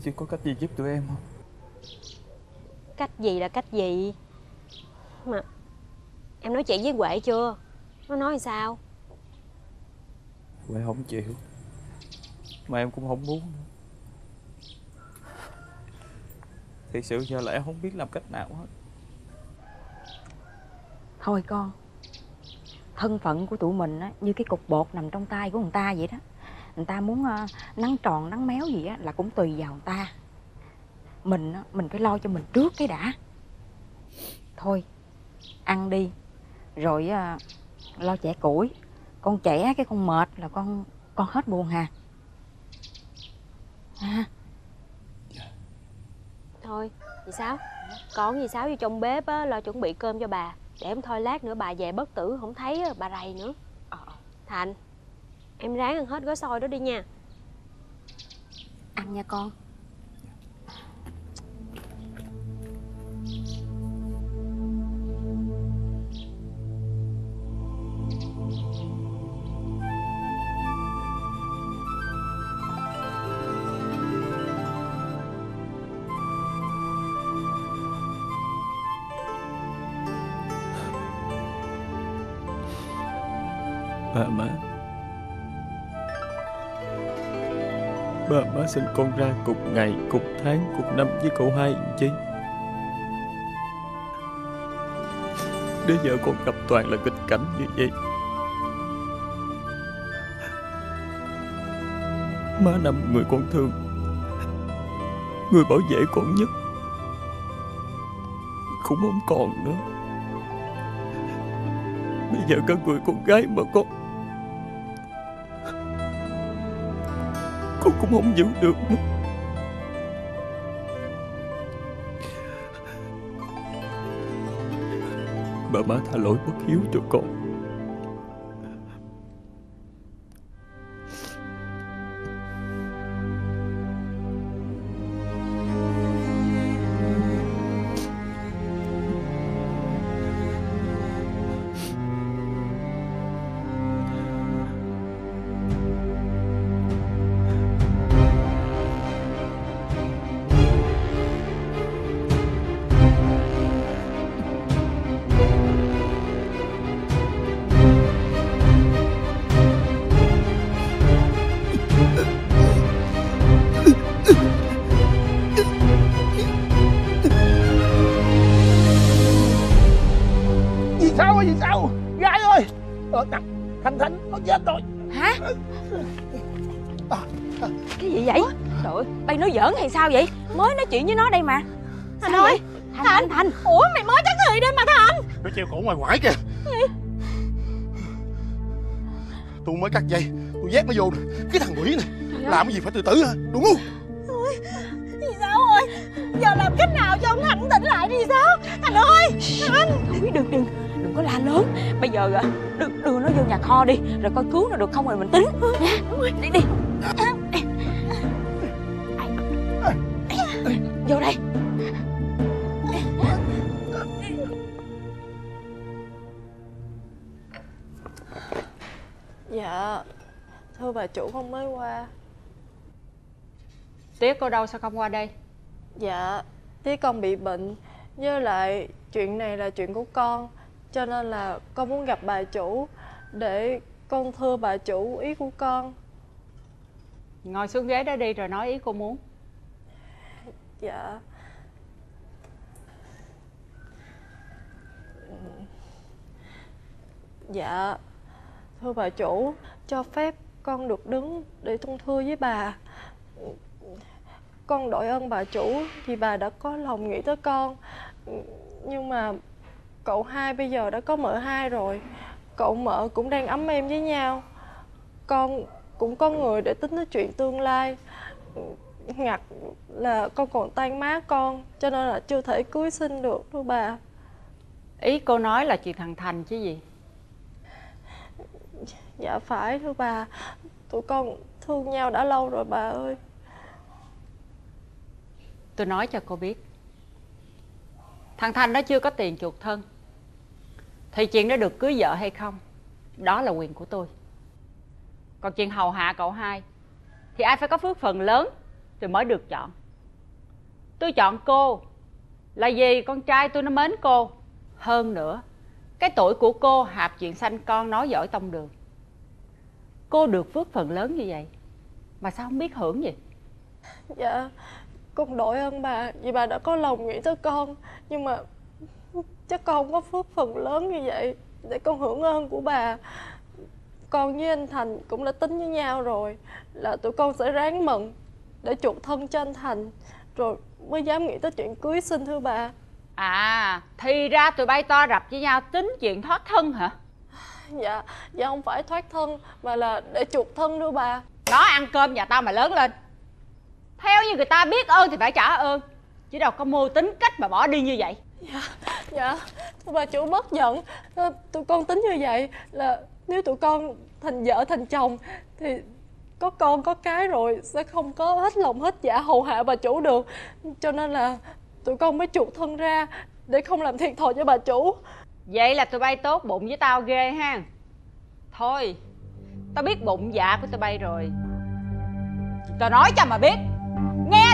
Chứ có cách gì giúp tụi em không? Cách gì là cách gì? Mà Em nói chuyện với Huệ chưa? Nó nói sao? Huệ không chịu. Mà em cũng không muốn. nữa thì sự giờ là em không biết làm cách nào hết. Thôi con Thân phận của tụi mình á, như cái cục bột nằm trong tay của người ta vậy đó. Người ta muốn uh, nắng tròn nắng méo gì á, là cũng tùy vào người ta. Mình á, mình phải lo cho mình trước cái đã. Thôi ăn đi. Rồi uh, lo trẻ củi. Con trẻ cái con mệt là con con hết buồn hà. Ha Thôi, dì Sáu Còn dì Sáu vô trong bếp á, lo chuẩn bị cơm cho bà. Để em thôi lát nữa bà về bất tử không thấy á, bà rầy nữa. Thành Em ráng ăn hết gói xôi đó đi nha. Ăn nha con Bà sinh con ra cục ngày, cục tháng, cục năm với cậu hai làm chi vợ con gặp toàn là kịch cảnh như vậy. Má năm người con thương. Người bảo vệ con nhất. Cũng không còn nữa. Bây giờ các người con gái mà con cũng không giữ được. Nữa Bà má tha lỗi bất hiếu cho con. Gì phải từ từ hả? Đúng không? Dì Sáu ơi? Giờ làm cách nào cho ông Thành tỉnh lại đi Sáu Thành ơi Thành Thôi đừng đừng Đừng có la lớn. Bây giờ à, đưa, đưa nó vô nhà kho đi Rồi coi cứu nó được không rồi mình tính cô đâu sao không qua đây? Dạ Tí con bị bệnh. Với lại chuyện này là chuyện của con Cho nên là con muốn gặp bà chủ Để con thưa bà chủ ý của con. Ngồi xuống ghế đó đi rồi nói ý cô muốn. Dạ. Dạ Thưa bà chủ Cho phép con được đứng để thông thưa với bà Con đội ơn bà chủ Vì bà đã có lòng nghĩ tới con. Nhưng mà Cậu hai bây giờ đã có mợ hai rồi Cậu mợ cũng đang ấm êm với nhau. Con cũng có người để tính tới chuyện tương lai. Ngặt là con còn tan má con cho nên là chưa thể cưới xin được thưa bà. Ý cô nói là chuyện thằng Thành chứ gì? Dạ phải thưa bà. Tụi con thương nhau đã lâu rồi bà ơi Tôi nói cho cô biết. Thằng Thành nó chưa có tiền chuộc thân. Thì chuyện nó được cưới vợ hay không, Đó là quyền của tôi. Còn chuyện hầu hạ cậu hai, Thì ai phải có phước phần lớn thì mới được chọn. Tôi chọn cô Là vì con trai tôi nó mến cô. Hơn nữa, Cái tuổi của cô hạp chuyện sanh con nói giỏi tông đường. Cô được phước phần lớn như vậy, Mà sao không biết hưởng gì? Dạ con đội ơn bà vì bà đã có lòng nghĩ tới con. Nhưng mà chắc con không có phước phần lớn như vậy để con hưởng ơn của bà. Con với anh thành cũng đã tính với nhau rồi là tụi con sẽ ráng mận để chuộc thân cho anh thành rồi mới dám nghĩ tới chuyện cưới xin thưa bà. À thì ra tụi bay to rập với nhau tính chuyện thoát thân hả? Dạ Dạ không phải thoát thân Mà là để chuộc thân thưa bà. Nó ăn cơm nhà tao mà lớn lên Theo như người ta biết ơn thì phải trả ơn. Chứ đâu có mưu tính cách mà bỏ đi như vậy. Dạ Dạ. Bà chủ bất giận. Ờ, Tụi con tính như vậy là Nếu tụi con thành vợ thành chồng Thì có con có cái rồi Sẽ không có hết lòng hết dạ hầu hạ bà chủ được. Cho nên là Tụi con mới chuộc thân ra Để không làm thiệt thòi cho bà chủ. Vậy là tụi bay tốt bụng với tao ghê ha. Thôi Tao biết bụng dạ của tụi bay rồi. Tao nói cho mà biết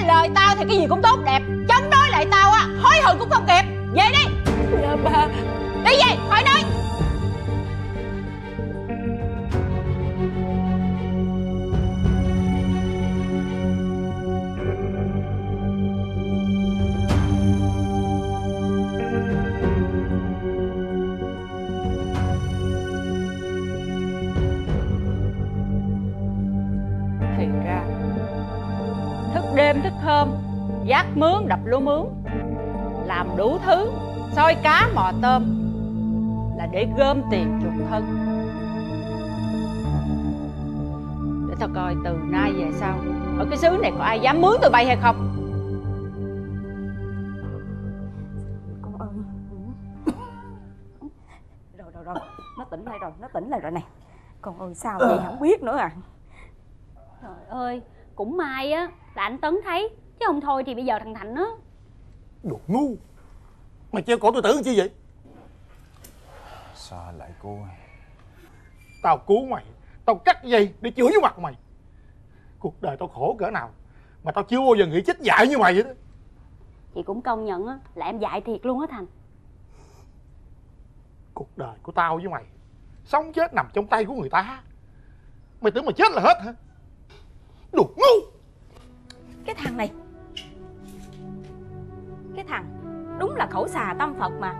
Nghe lời tao thì cái gì cũng tốt đẹp. Chống đối lại tao á Hối hận cũng không kịp. Về đi. Dạ bà Đi về khỏi nói hôm Giác mướn đập lúa mướn Làm đủ thứ Soi cá mò tôm Là để gom tiền chuộc thân. Để tao coi từ nay về sau Ở cái xứ này có ai dám mướn tụi bay hay không? Con ơi. Rồi rồi rồi. Nó tỉnh lại rồi nó tỉnh lại rồi này. Con ơi sao vậy? Không biết nữa à. Trời ơi, cũng may á là anh Tấn thấy Chứ không thôi thì bây giờ thằng Thành á. Đồ ngu. Mày treo cổ tôi tử chi vậy? Sao lại cô Tao cứu mày. Tao cắt dây để chửi vô mặt mày. Cuộc đời tao khổ cỡ nào Mà tao chưa bao giờ nghĩ chết dại như mày vậy đó. Chị cũng công nhận á là em dại thiệt luôn á Thành. Cuộc đời của tao với mày Sống chết nằm trong tay của người ta. Mày tưởng mày chết là hết hả? Đồ ngu. Cái thằng này cái thằng. Đúng là khẩu xà tâm phật mà.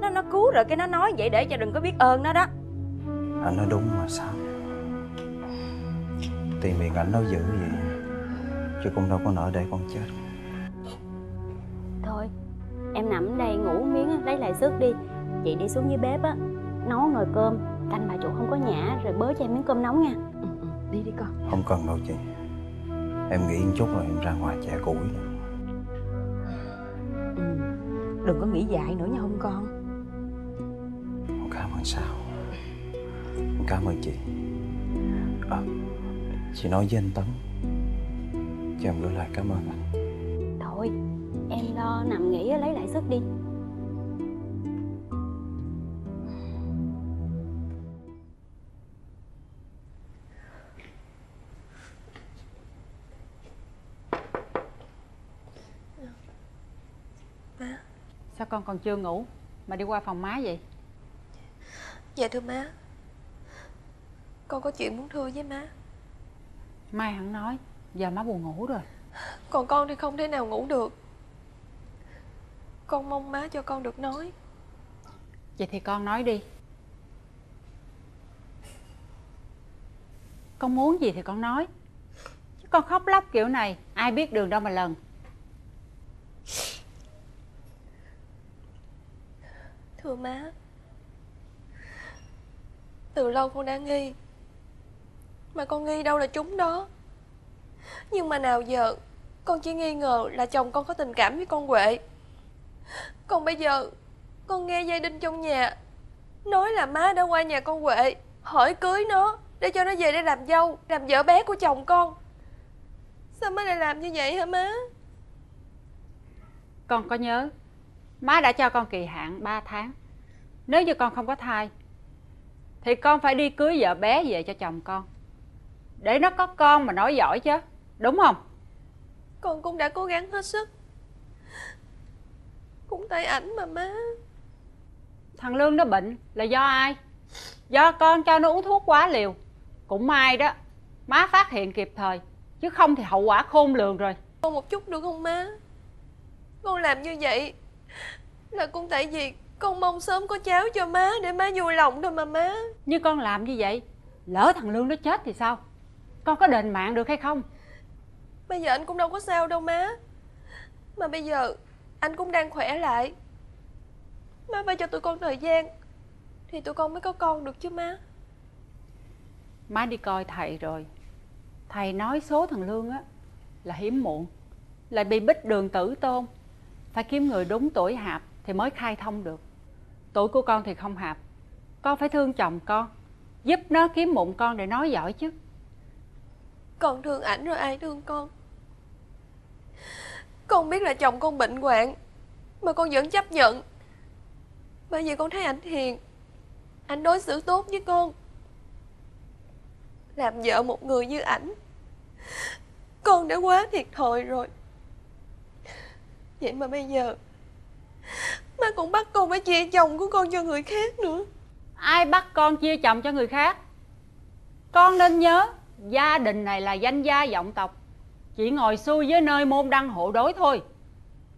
Nó nó cứu rồi cái nó nói vậy để cho đừng có biết ơn nó đó. Anh nói đúng mà sao? Tiền miệng ảnh nói dữ vậy Chứ cũng đâu có nợ để con chết. Thôi, em nằm ở đây ngủ miếng á, lấy lại sức đi. Chị đi xuống dưới bếp á Nấu nồi cơm Canh bà chủ không có nhã Rồi bới cho em miếng cơm nóng nha. Đi đi con. Không cần đâu chị. Em nghỉ một chút rồi em ra ngoài chẻ củi đừng có nghĩ dại nữa nha không con. Con cảm ơn sao. Con cảm ơn chị. À, Chị nói với anh Tấn. Cho em gửi lại cảm ơn anh. Thôi, em lo nằm nghỉ á, lấy lại sức đi Sao con còn chưa ngủ Mà đi qua phòng má vậy? Dạ thưa má. Con có chuyện muốn thưa với má. Mai hẳn nói Giờ má buồn ngủ rồi. Còn con thì không thể nào ngủ được. Con mong má cho con được nói. Vậy thì con nói đi. Con muốn gì thì con nói. Chứ con khóc lóc kiểu này Ai biết đường đâu mà lần Thưa má. Từ lâu con đã nghi. Mà con nghi đâu là chúng đó Nhưng mà nào giờ, Con chỉ nghi ngờ là chồng con có tình cảm với con Huệ. Còn bây giờ, Con nghe gia đình trong nhà Nói là má đã qua nhà con Huệ, Hỏi cưới nó Để cho nó về đây làm dâu, Làm vợ bé của chồng con. Sao má lại làm như vậy hả má? Con có nhớ, Má đã cho con kỳ hạn 3 tháng. Nếu như con không có thai Thì con phải đi cưới vợ bé về cho chồng con. Để nó có con mà nói giỏi chứ Đúng không? Con cũng đã cố gắng hết sức. Cũng tại ảnh mà má. Thằng Lương nó bệnh là do ai? Do con cho nó uống thuốc quá liều. Cũng may đó Má phát hiện kịp thời Chứ không thì hậu quả khôn lường rồi. Con một chút được không má? Con làm như vậy Là cũng tại vì Con mong sớm có cháu cho má Để má vui lòng thôi mà má. Như con làm như vậy Lỡ thằng Lương nó chết thì sao? Con có đền mạng được hay không? Bây giờ anh cũng đâu có sao đâu má. Mà bây giờ anh cũng đang khỏe lại. Má phải cho tụi con thời gian Thì tụi con mới có con được chứ má. Má đi coi thầy rồi. Thầy nói số thằng Lương á Là hiếm muộn Lại bị bích đường tử tôn. Phải kiếm người đúng tuổi hạp thì mới khai thông được. Tuổi của con thì không hợp, Con phải thương chồng con Giúp nó kiếm mụn con để nói giỏi chứ. Con thương ảnh rồi ai thương con? Con biết là chồng con bệnh hoạn Mà con vẫn chấp nhận. Bởi vì con thấy ảnh hiền Anh đối xử tốt với con. Làm vợ một người như ảnh Con đã quá thiệt thòi rồi. Vậy mà bây giờ Má cũng bắt con phải chia chồng của con cho người khác nữa. Ai bắt con chia chồng cho người khác? Con nên nhớ Gia đình này là danh gia vọng tộc. Chỉ ngồi xuôi với nơi môn đăng hộ đối thôi.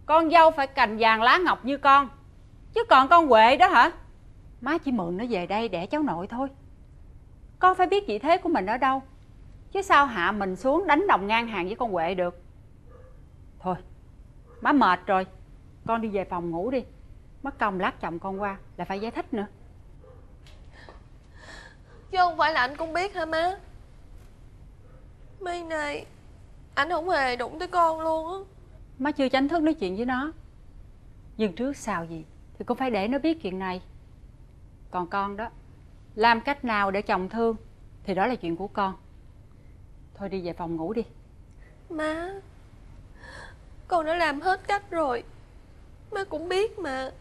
Con dâu phải cành vàng lá ngọc như con. Chứ còn con Huệ đó hả? Má chỉ mượn nó về đây để cháu nội thôi. Con phải biết vị thế của mình ở đâu. Chứ sao hạ mình xuống đánh đồng ngang hàng với con Huệ được? Thôi Má mệt rồi Con đi về phòng ngủ đi. Mất công lát chồng con qua Là phải giải thích nữa. Chứ không phải là anh cũng biết hả má? Mấy nay Anh không hề đụng tới con luôn á. Má chưa tránh thức nói chuyện với nó. Nhưng trước sau gì Thì cũng phải để nó biết chuyện này. Còn con đó Làm cách nào để chồng thương Thì đó là chuyện của con. Thôi đi về phòng ngủ đi. Má Con đã làm hết cách rồi Má cũng biết mà.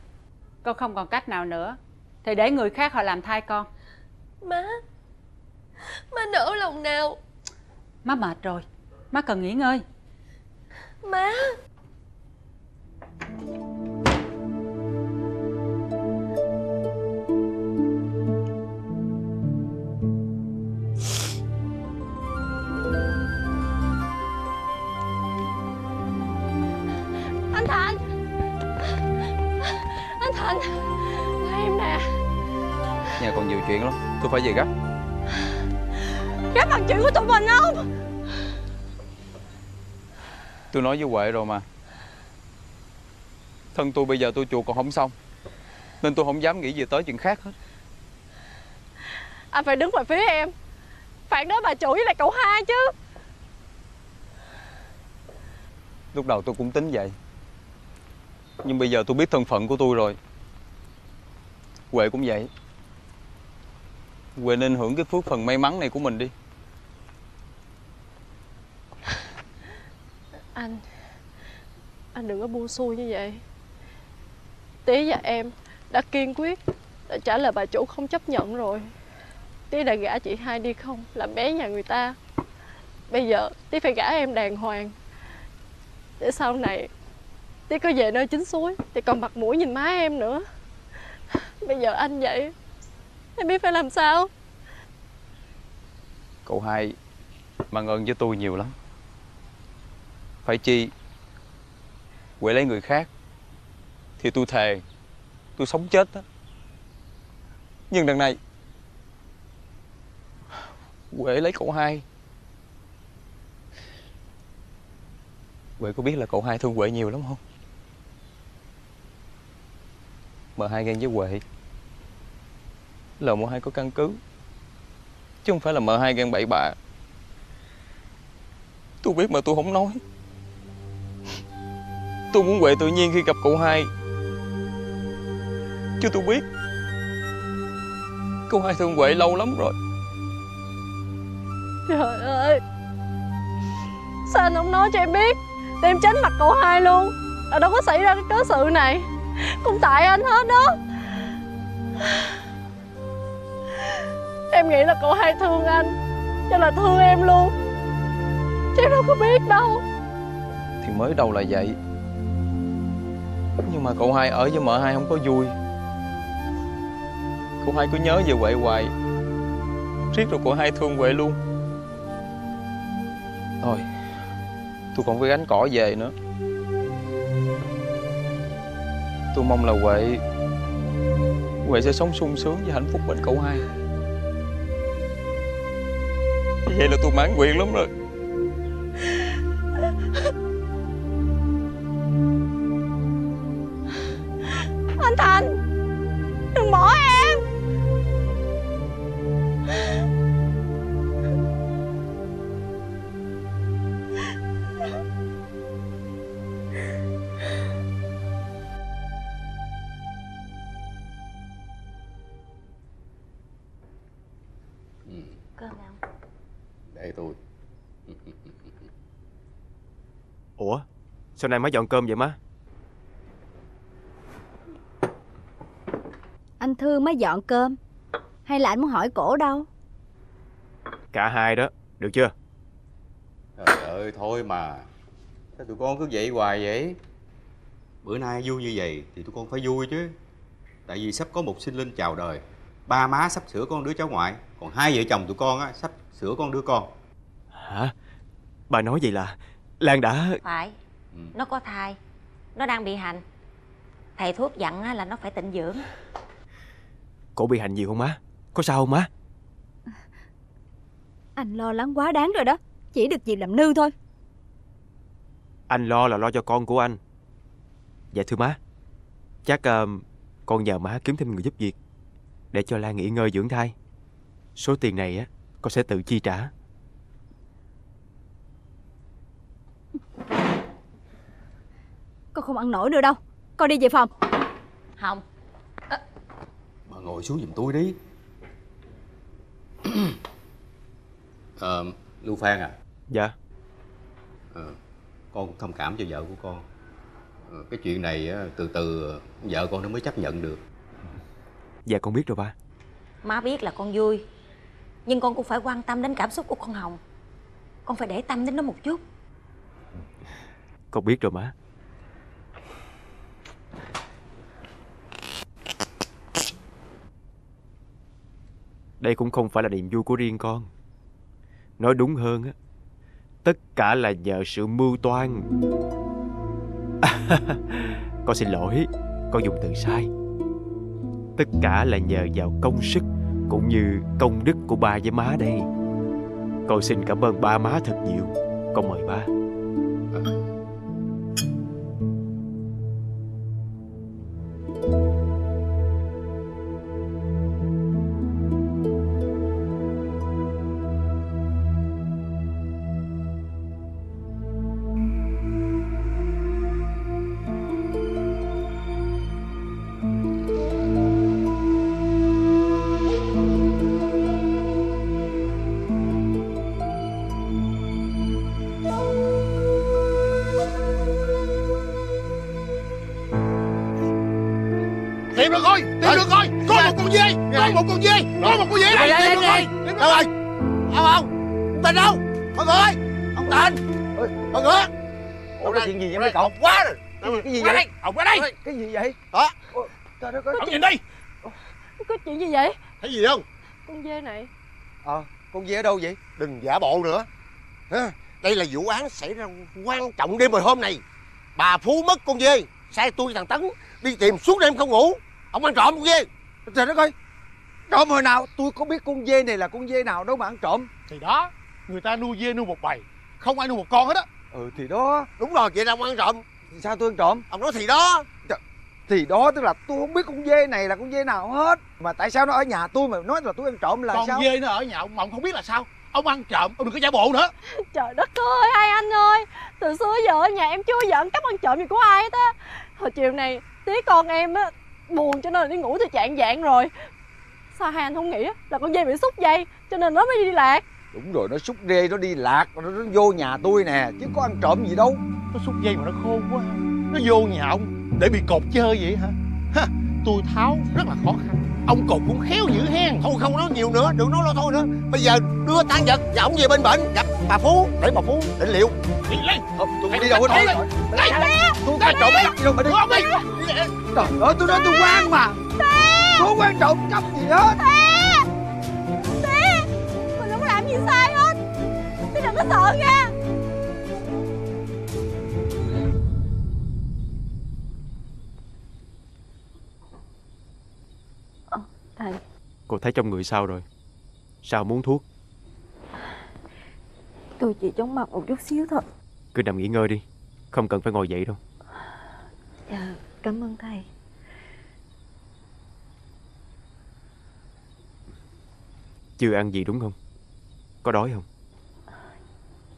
Con không còn cách nào nữa. Thì để người khác họ làm thay con. Má Má nỡ lòng nào? Má mệt rồi. Má cần nghỉ ngơi. Má! Anh Anh. Là em nè. Nhà còn nhiều chuyện lắm Tôi phải về gấp. Gấp bằng chuyện của tụi mình không? Tôi nói với Huệ rồi mà. Thân tôi bây giờ tôi chuộc còn không xong Nên tôi không dám nghĩ gì tới chuyện khác hết. Anh phải đứng về phía em. Phản đối bà chủ với lại cậu hai chứ. Lúc đầu tôi cũng tính vậy Nhưng bây giờ tôi biết thân phận của tôi rồi Huệ cũng vậy. Huệ nên hưởng cái phước phần may mắn này của mình đi. *laughs* Anh Anh đừng có buông xuôi như vậy. Tí và em đã kiên quyết, Đã trả lời bà chủ không chấp nhận rồi. Tí đã gả chị hai đi không, Làm bé nhà người ta. Bây giờ Tí phải gả em đàng hoàng. Để sau này, Tí có về nơi chính suối, Thì còn mặt mũi nhìn má em nữa. *laughs* Bây giờ anh vậy, Em biết phải làm sao? Cậu hai Mang ơn với tôi nhiều lắm. Phải chi Quệ lấy người khác Thì tôi thề, Tôi sống chết đó. Nhưng đằng này Quệ lấy cậu hai. Quệ có biết là cậu hai thương Quệ nhiều lắm không? Mà hai ghen với Huệ. Là một hai có căn cứ. Chứ không phải là mợ hai ghen bậy bạ. Tôi biết mà tôi không nói. Tôi muốn Huệ tự nhiên khi gặp cậu hai. Chứ tôi biết. Cậu hai thương Huệ lâu lắm rồi. Trời ơi. Sao anh không nói cho em biết? Để em tránh mặt cậu hai luôn. Là đâu có xảy ra cái cớ sự này. Cũng tại anh hết đó. Em nghĩ là cậu hai thương anh, Cho là thương em luôn. Chứ em đâu có biết đâu. Thì mới đầu là vậy. Nhưng mà cậu hai ở với mợ hai không có vui. Cậu hai cứ nhớ về Huệ hoài. Riết rồi cậu hai thương Huệ luôn. Thôi, Tôi còn phải gánh cỏ về nữa. tôi mong là huệ huệ sẽ sống sung sướng và hạnh phúc bên cậu hai. Vậy là tôi mãn nguyện lắm rồi. Anh thành! Sao nay má dọn cơm vậy má? Anh Thư mới dọn cơm. Hay là anh muốn hỏi cổ đâu? Cả hai đó Được chưa? Trời ơi thôi mà. Sao tụi con cứ vậy hoài vậy? Bữa nay vui như vậy Thì tụi con phải vui chứ. Tại vì sắp có một sinh linh chào đời. Ba má sắp sửa con đứa cháu ngoại. Còn hai vợ chồng tụi con á Sắp sửa con đứa con. Hả? Bà nói vậy là Lan đã Phải Nó có thai. Nó đang bị hành. Thầy thuốc dặn á là nó phải tịnh dưỡng. Cổ bị hành nhiều không má? Có sao không má? Anh lo lắng quá đáng rồi đó. Chỉ được dịp làm nư thôi. Anh lo là lo cho con của anh. Dạ thưa má. Chắc ờ, con nhờ má kiếm thêm người giúp việc Để cho Lan nghỉ ngơi dưỡng thai. Số tiền này á Con sẽ tự chi trả Con không ăn nổi nữa đâu. Con đi về phòng. Không Bà ngồi xuống giùm tôi đi. *coughs* Ờ, Lưu Phan à. Dạ. Ờ, con cũng thông cảm cho vợ của con. Ờ, cái chuyện này á, từ từ vợ con nó mới chấp nhận được. Dạ con biết rồi ba. Má biết là con vui Nhưng con cũng phải quan tâm đến cảm xúc của con Hồng. Con phải để tâm đến nó một chút. Con biết rồi má Đây cũng không phải là niềm vui của riêng con. Nói đúng hơn á, Tất cả là nhờ sự mưu toan. *laughs* Con xin lỗi, Con dùng từ sai. Tất cả là nhờ vào công sức Cũng như công đức của ba với má đây. Con xin cảm ơn ba má thật nhiều. Con mời ba. Tìm Con dê ở đâu vậy? Đừng giả bộ nữa. Ha, Đây là vụ án xảy ra quan trọng đêm hồi hôm này Bà Phú mất con dê Sai tôi thằng Tấn Đi tìm suốt đêm không ngủ. Ông ăn trộm con dê. Trời đất ơi Trộm hồi nào? Tôi có biết con dê này là con dê nào đâu mà ăn trộm. Thì đó Người ta nuôi dê nuôi một bầy Không ai nuôi một con hết á. Ừ thì đó. Đúng rồi vậy là ông ăn trộm. Thì sao tôi ăn trộm? Ông nói thì đó Thì đó tức là tôi không biết con dê này là con dê nào hết. Mà tại sao nó ở nhà tôi mà nói là tôi ăn trộm là Con sao? dê nó ở nhà ông mà ông không biết là sao. Ông ăn trộm Ông đừng có giả bộ nữa. Trời đất ơi hai anh ơi. Từ xưa giờ ở nhà em chưa giận cắp ăn trộm gì của ai hết á. Hồi chiều này tí con em á Buồn cho nên là đi ngủ từ trạng dạng rồi. Sao hai anh không nghĩ á, là con dê bị xúc dây Cho nên nó mới đi lạc. Đúng rồi nó xúc dê nó đi lạc nó, nó vô nhà tôi nè Chứ có ăn trộm gì đâu. Nó xúc dây mà nó khôn quá. Nó vô nhà ông để bị cột chơi vậy hả? Ha, Tôi tháo rất là khó khăn. Ông cột cũng khéo dữ hen. Thôi không nói nhiều nữa Đừng nói lo thôi nữa. Bây giờ đưa tan vật và ông về bên bệnh Gặp bà Phú Để bà Phú định liệu. Đi lên. Tôi đi đâu hết Lên. Đây Tôi ăn trộm gì đâu mà đi. Ông đi Trời ơi tôi nói tôi quan mà. Tôi không quan trộm cắp gì hết. Mình không làm gì sai hết? Tí đừng có sợ nha Thấy trong người sao rồi? Sao muốn thuốc? Tôi chỉ chóng mặt một chút xíu thôi. Cứ nằm nghỉ ngơi đi Không cần phải ngồi dậy đâu. Dạ cảm ơn thầy. Chưa ăn gì đúng không? Có đói không?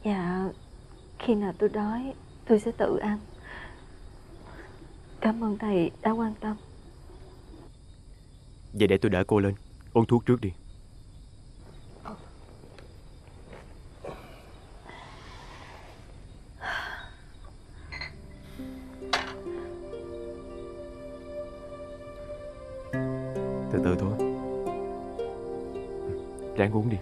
Dạ Khi nào tôi đói Tôi sẽ tự ăn. Cảm ơn thầy đã quan tâm. Vậy để tôi đỡ cô lên. Uống thuốc trước đi. Từ từ thôi. Ráng uống đi.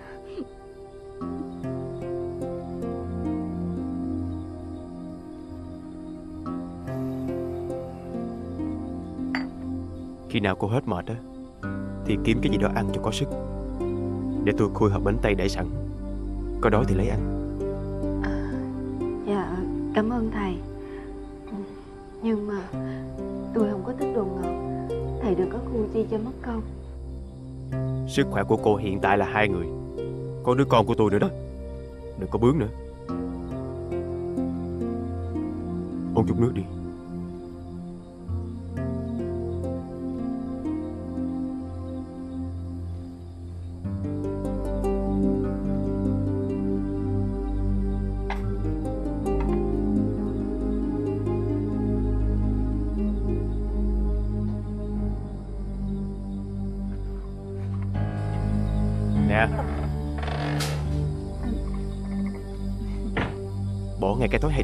Khi nào cô hết mệt á? Thì kiếm cái gì đó ăn cho có sức. Để tôi khui hộp bánh tay để sẵn. Có đói thì lấy ăn. Dạ cảm ơn thầy. Nhưng mà Tôi không có thích đồ ngọt. Thầy đừng có khu chi cho mất công. Sức khỏe của cô hiện tại là hai người. Có đứa con của tôi nữa đó. Đừng có bướng nữa. Uống chút nước đi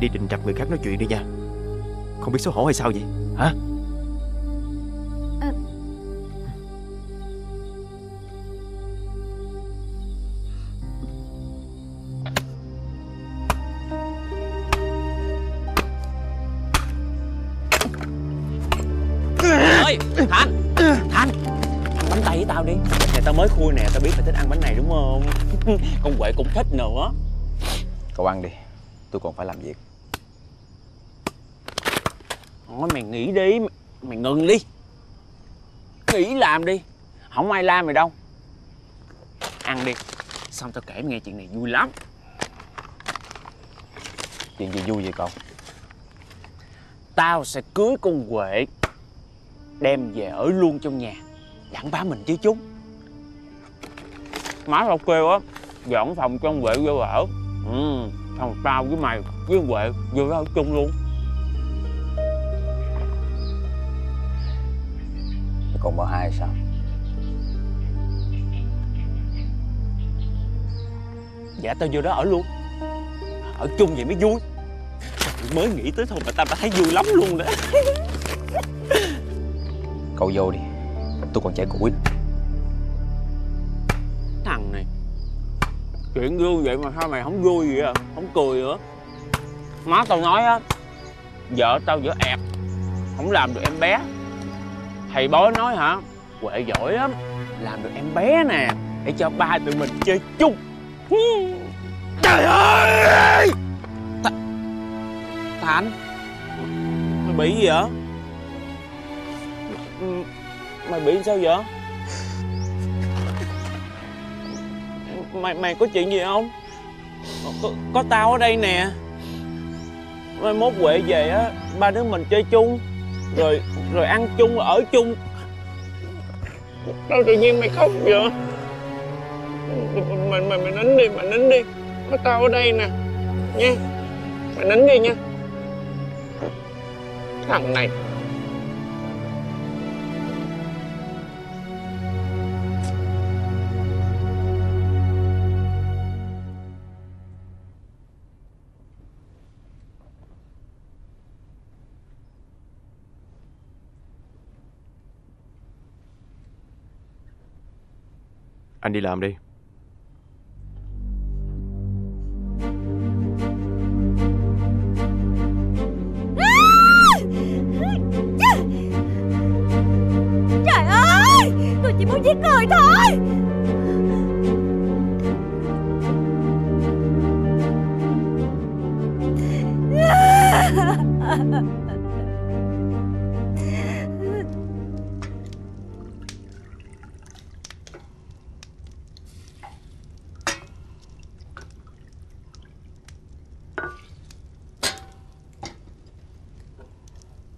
đi trình trập người khác nói chuyện đi nha. Không biết xấu hổ hay sao vậy? Hả? Ơi thành thành ăn bánh tay với tao đi. Nè tao mới khui nè tao biết mày thích ăn bánh này đúng không? *laughs* Con huệ cũng thích nữa. Cậu ăn đi Tôi còn phải làm việc Thôi mày nghỉ đi mày, mày ngừng đi nghỉ làm đi ra mày đâu. Ăn đi, xong tao kể mày nghe chuyện này, vui lắm. Chuyện gì vui vậy cậu? Tao sẽ cưới con huệ, đem về ở luôn trong nhà, đặng bá mình chứ chúng. Má tao kêu á, dọn phòng cho con huệ vô ở. Ừ Phòng tao với mày với con huệ vô đó ở chung luôn. Còn bà hai sao? Dạ tao vô đó ở luôn. Ở chung vậy mới vui. Mới nghĩ tới thôi mà tao đã thấy vui lắm luôn đó. *laughs* Cậu vô đi. Tôi còn trẻ củi thằng này chuyện vui vậy mà sao mày không vui vậy à? Không cười nữa. Má tao nói á vợ tao dở ẹt không làm được em bé. Thầy bói nói hả huệ giỏi lắm làm được em bé nè để cho ba tụi mình chơi chung trời ơi! Th thành mày bị gì vậy? Mày bị sao vậy? Mày mày có chuyện gì không? Có, có tao ở đây nè. Mai mốt huệ về á ba đứa mình chơi chung rồi rồi ăn chung ở chung. Đâu tự nhiên mày khóc vậy mày mày mày nín đi mày nín đi. Có tao ở đây nè. Nha. Mày nín đi nha. Thằng này. Anh đi làm đi. Chỉ muốn giết người thôi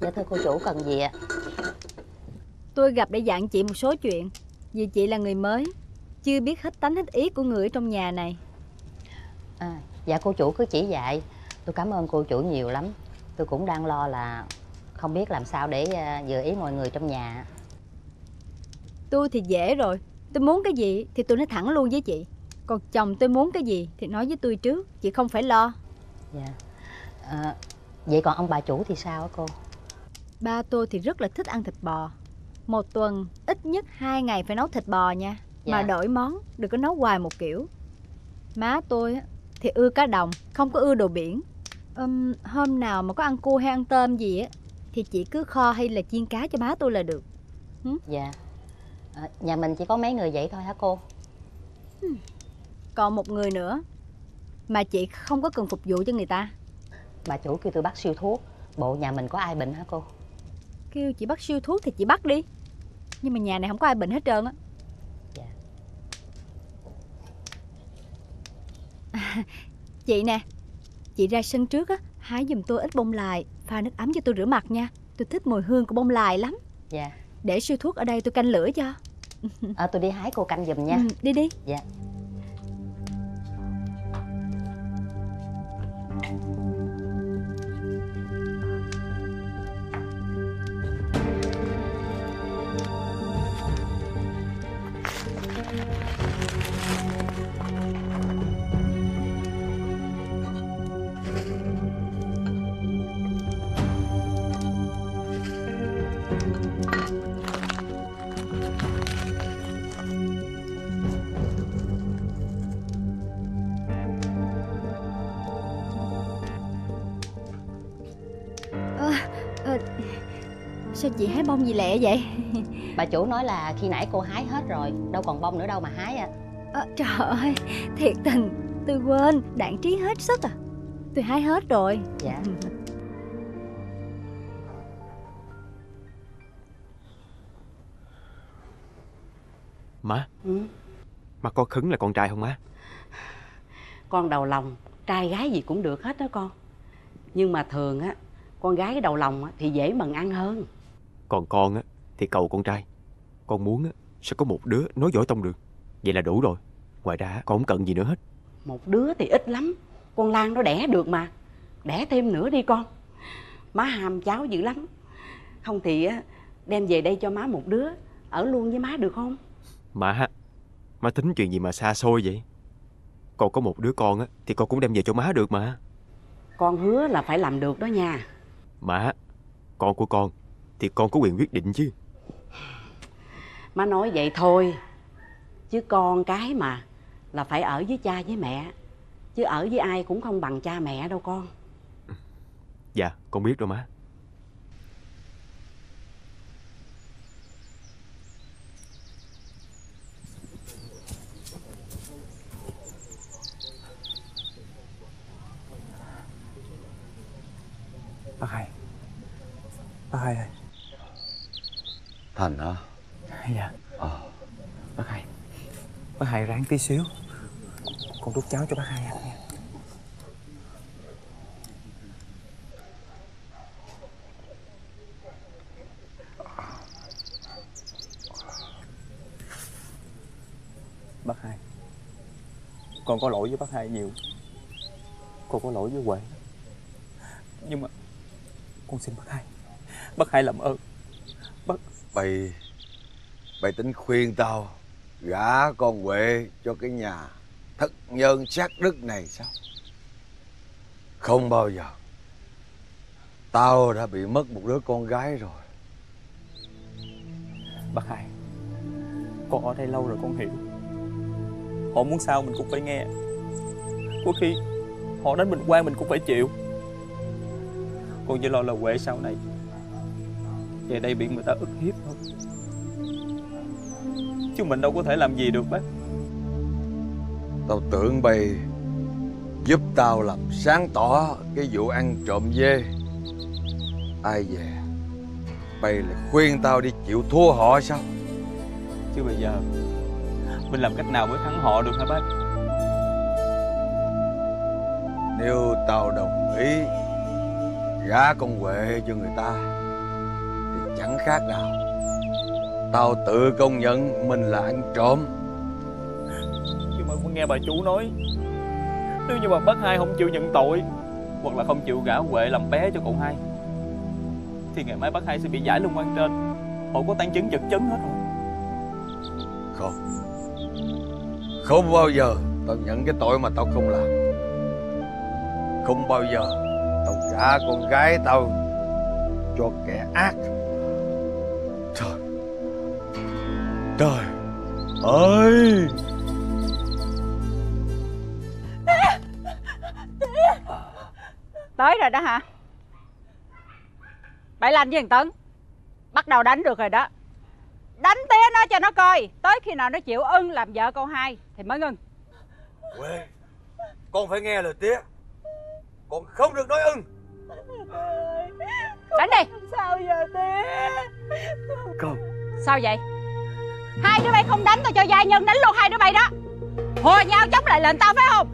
Dạ thưa cô chủ cần gì ạ? Tôi gặp để dặn chị một số chuyện Vì chị là người mới chưa biết hết tánh hết ý của người ở trong nhà này. À, dạ cô chủ cứ chỉ dạy. Tôi cảm ơn cô chủ nhiều lắm. Tôi cũng đang lo là không biết làm sao để à, vừa ý mọi người trong nhà. Tôi thì dễ rồi. Tôi muốn cái gì thì tôi nói thẳng luôn với chị. Còn chồng tôi muốn cái gì thì nói với tôi trước Chị không phải lo. Dạ. À, vậy còn ông bà chủ thì sao á cô? Ba tôi thì rất là thích ăn thịt bò Một tuần ít nhất hai ngày phải nấu thịt bò nha. Mà Dạ. đổi món Đừng có nấu hoài một kiểu. Má tôi thì ưa cá đồng Không có ưa đồ biển. Ừm, Hôm nào mà có ăn cua hay ăn tôm gì á Thì chị cứ kho hay là chiên cá cho má tôi là được. Dạ. À, nhà mình chỉ có mấy người vậy thôi hả cô? Còn một người nữa Mà chị không có cần phục vụ cho người ta. Bà chủ kêu tôi bắt siêu thuốc. Bộ nhà mình có ai bệnh hả cô? Kêu chị bắt siêu thuốc thì chị bắt đi Nhưng mà nhà này không có ai bệnh hết trơn á. À, *laughs* Chị nè Chị ra sân trước á Hái giùm tôi ít bông lài Pha nước ấm cho tôi rửa mặt nha. Tôi thích mùi hương của bông lài lắm. Dạ. Để siêu thuốc ở đây tôi canh lửa cho. À, tôi đi hái cô canh giùm nha. Ừ, Đi đi. Dạ bông gì lẹ vậy? Bà chủ nói là khi nãy cô hái hết rồi đâu còn bông nữa đâu mà hái à. Ờ, Trời ơi Thiệt tình Tôi quên Đạn trí hết sức à. Tôi hái hết rồi. Dạ. *laughs* Má Ừ. Má có khứng là con trai không má? Con đầu lòng Trai gái gì cũng được hết đó con. Nhưng mà thường á Con gái đầu lòng á, thì dễ mần ăn hơn Còn con á thì cầu con trai. Con muốn á sẽ có một đứa nói giỏi tông được Vậy là đủ rồi. Ngoài ra con không cần gì nữa hết. Một đứa thì ít lắm. Con Lan nó đẻ được mà. Đẻ thêm nữa đi con. Má ham cháu dữ lắm. Không thì á đem về đây cho má một đứa. Ở luôn với má được không? Má Má tính chuyện gì mà xa xôi vậy? Con có một đứa con á Thì con cũng đem về cho má được mà. Con hứa là phải làm được đó nha. Má Con của con Thì con có quyền quyết định chứ. Má nói vậy thôi. Chứ con cái mà Là phải ở với cha với mẹ. Chứ ở với ai cũng không bằng cha mẹ đâu con. Dạ con biết rồi má. Bác hai. Bác hai ơi Thành hả? Dạ. Ờ. Bác hai. Bác hai ráng tí xíu. Con đút cháo cho bác hai ăn nha. Bác hai. Con có lỗi với bác hai nhiều. Con có lỗi với Huệ. Nhưng mà Con xin bác hai. Bác hai làm ơn Bày Bày tính khuyên tao, Gả con Huệ cho cái nhà Thất nhân sát đức này sao? Không bao giờ. Tao đã bị mất một đứa con gái rồi. Bác hai Con ở đây lâu rồi con hiểu. Họ muốn sao mình cũng phải nghe. Có khi Họ đánh mình quan mình cũng phải chịu. Con chỉ lo là Huệ sau này về đây bị người ta ức hiếp thôi. Chứ mình đâu có thể làm gì được bác. Tao tưởng bày Giúp tao làm sáng tỏ Cái vụ ăn trộm dê. Ai về? Bày lại khuyên tao đi chịu thua họ sao? Chứ bây giờ Mình làm cách nào mới thắng họ được hả bác? Nếu tao đồng ý Gả con Huệ cho người ta chẳng khác nào. Tao tự công nhận mình là ăn trộm. Nghe bà chủ nói Nếu như mà bác hai không chịu nhận tội Hoặc là không chịu gả Huệ làm bé cho cậu hai Thì ngày mai bác hai sẽ bị giải luôn quan trên. Họ có tăng chứng vật chứng hết rồi. Không. Không bao giờ tao nhận cái tội mà tao không làm. Không bao giờ tao gả con gái tao cho kẻ ác Trời ơi! Tới rồi đó hả? Bảy Lanh với thằng Tấn. Bắt đầu đánh được rồi đó. Đánh tía nó cho nó coi. Tới khi nào nó chịu ưng làm vợ câu hai Thì mới ngưng. Huệ Con phải nghe lời tía. Con không được nói ưng. Đánh đi. Sao giờ tía. Không. Sao vậy Hai đứa bay không đánh tao cho gia nhân đánh luôn hai đứa bay đó. Hùa nhau chống lại lệnh tao phải không?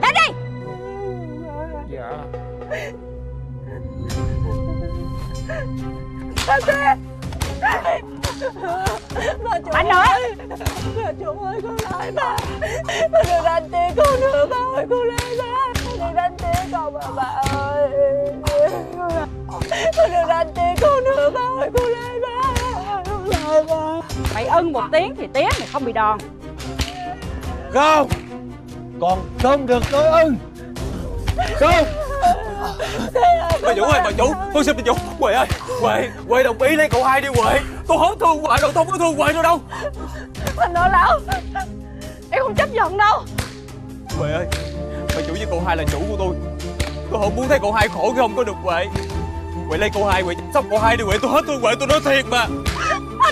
Đánh đi! Dạ. Bà chủ Anh nữa. ơi! Bà chủ ơi con lại ba Bà đừng đánh tía con nữa ba ơi con lại ba Đừng đánh tía con mà bà ơi. Bà đừng đánh tía con nữa ba ơi con lại ba Mày ưng một tiếng thì tía mày không bị đòn. Không Con không được nói ưng Không. Bà chủ ơi, bà chủ, con xin bà chủ Huệ ơi, Huệ, Huệ đồng ý lấy cậu hai đi Huệ. Tôi không thương Huệ đâu, tôi không có thương Huệ nữa đâu. Anh nói lão Em không chấp nhận đâu. Huệ ơi, bà chủ với cậu hai là chủ của tôi. Tôi không muốn thấy cậu hai khổ khi không có được Huệ. Huệ lấy cậu hai, Huệ chăm sóc cậu hai đi Huệ. Tôi hết thương Huệ, tôi nói thiệt mà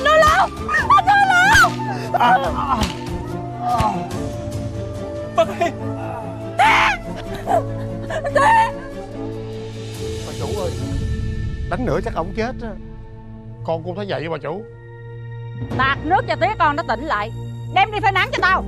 anh nói lão Anh nói lão Tê Bà chủ ơi! Đánh nữa chắc ổng chết á. Con cũng thấy vậy bà chủ. Tạt nước cho tía con nó tỉnh lại. Đem đi phơi nắng cho tao.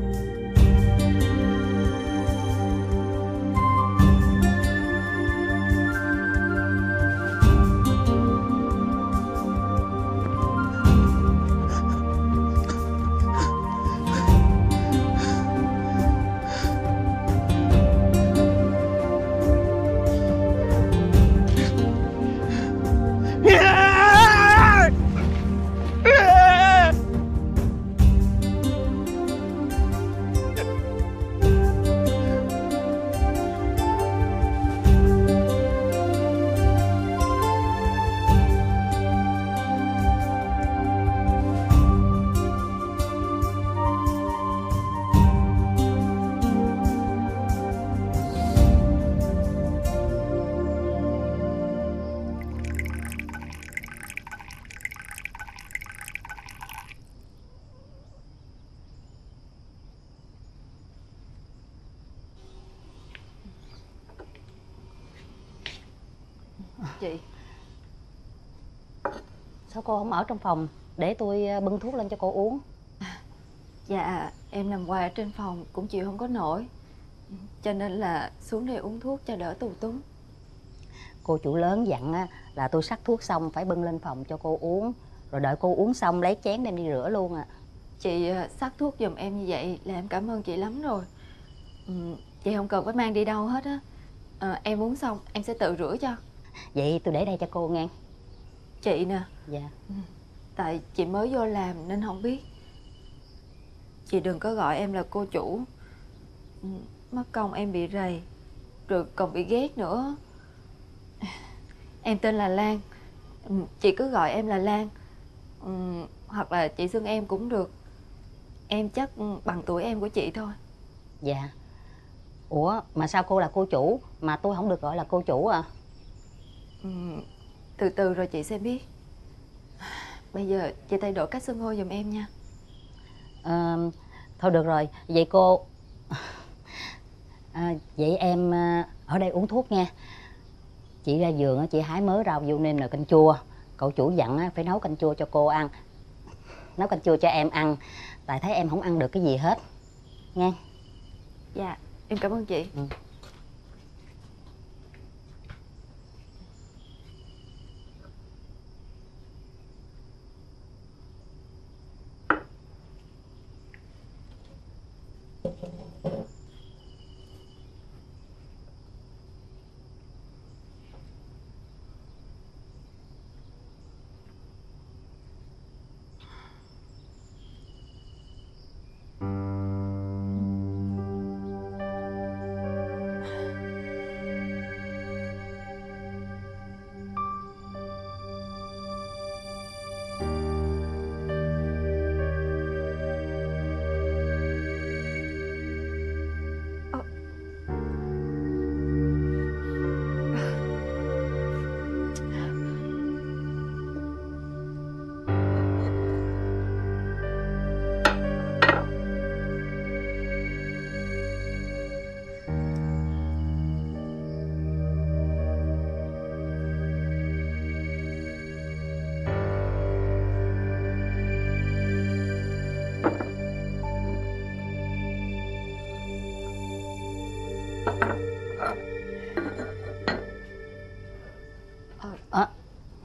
Cô không ở trong phòng. Để tôi ờ, bưng thuốc lên cho cô uống. Dạ em nằm ngoài ở trên phòng cũng chịu không có nổi. Cho nên là xuống đây uống thuốc cho đỡ tù túng. Cô chủ lớn dặn á, là tôi sắc thuốc xong phải bưng lên phòng cho cô uống. Rồi đợi cô uống xong lấy chén đem đi rửa luôn à. Chị ờ, sắc thuốc giùm em như vậy là em cảm ơn chị lắm rồi. Ừ, Chị không cần phải mang đi đâu hết á. Ờ, Em uống xong em sẽ tự rửa cho. Vậy tôi để đây cho cô nghe. Chị nè Dạ. Tại chị mới vô làm nên không biết. Chị đừng có gọi em là cô chủ. Ừ, Mất công em bị rầy Rồi còn bị ghét nữa. Em tên là Lan. Ừ, Chị cứ gọi em là Lan. Ừ, Hoặc là chị xưng em cũng được. Em chắc ừ, bằng tuổi em của chị thôi. Dạ. Ủa mà sao cô là cô chủ? Mà tôi không được gọi là cô chủ à? Ừ, Từ từ rồi chị sẽ biết Bây giờ chị thay đổi cách xưng hô giùm em nha. Ờ, Thôi được rồi. Vậy cô à, Vậy em à, ở đây uống thuốc nha Chị ra vườn á, chị hái mớ rau vô nên là canh chua. Cậu chủ dặn á, phải nấu canh chua cho cô ăn. Nấu canh chua cho em ăn. Tại thấy em không ăn được cái gì hết. Nghe. Dạ em cảm ơn chị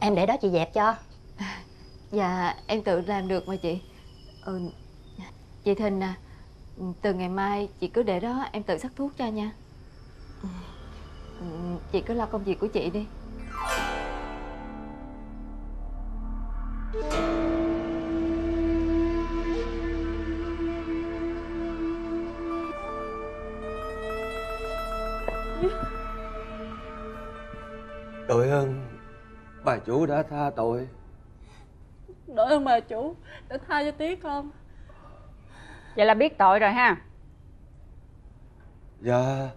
em để đó chị dẹp cho. Dạ em tự làm được mà chị. Ừ, Chị Thìn à Từ ngày mai chị cứ để đó em tự sắc thuốc cho nha. Ừ, Chị cứ lo công việc của chị đi. Chủ đã tha tội. Đội ơn bà chủ Để tha cho tía con Vậy là biết tội rồi ha. Dạ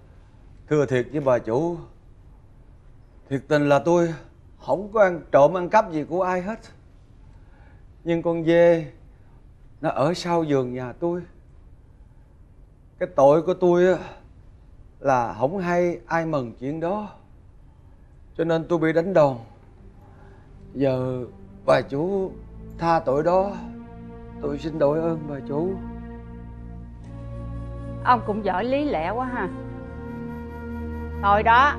Thưa thiệt với bà chủ. Thiệt tình là tôi Không có ăn trộm ăn cắp gì của ai hết. Nhưng con dê Nó ở sau giường nhà tôi. Cái tội của tôi á Là không hay ai mừng chuyện đó. Cho nên tôi bị đánh đòn Giờ bà chủ tha tội đó Tôi xin đội ơn bà chủ. Ông cũng giỏi lý lẽ quá ha. Tội đó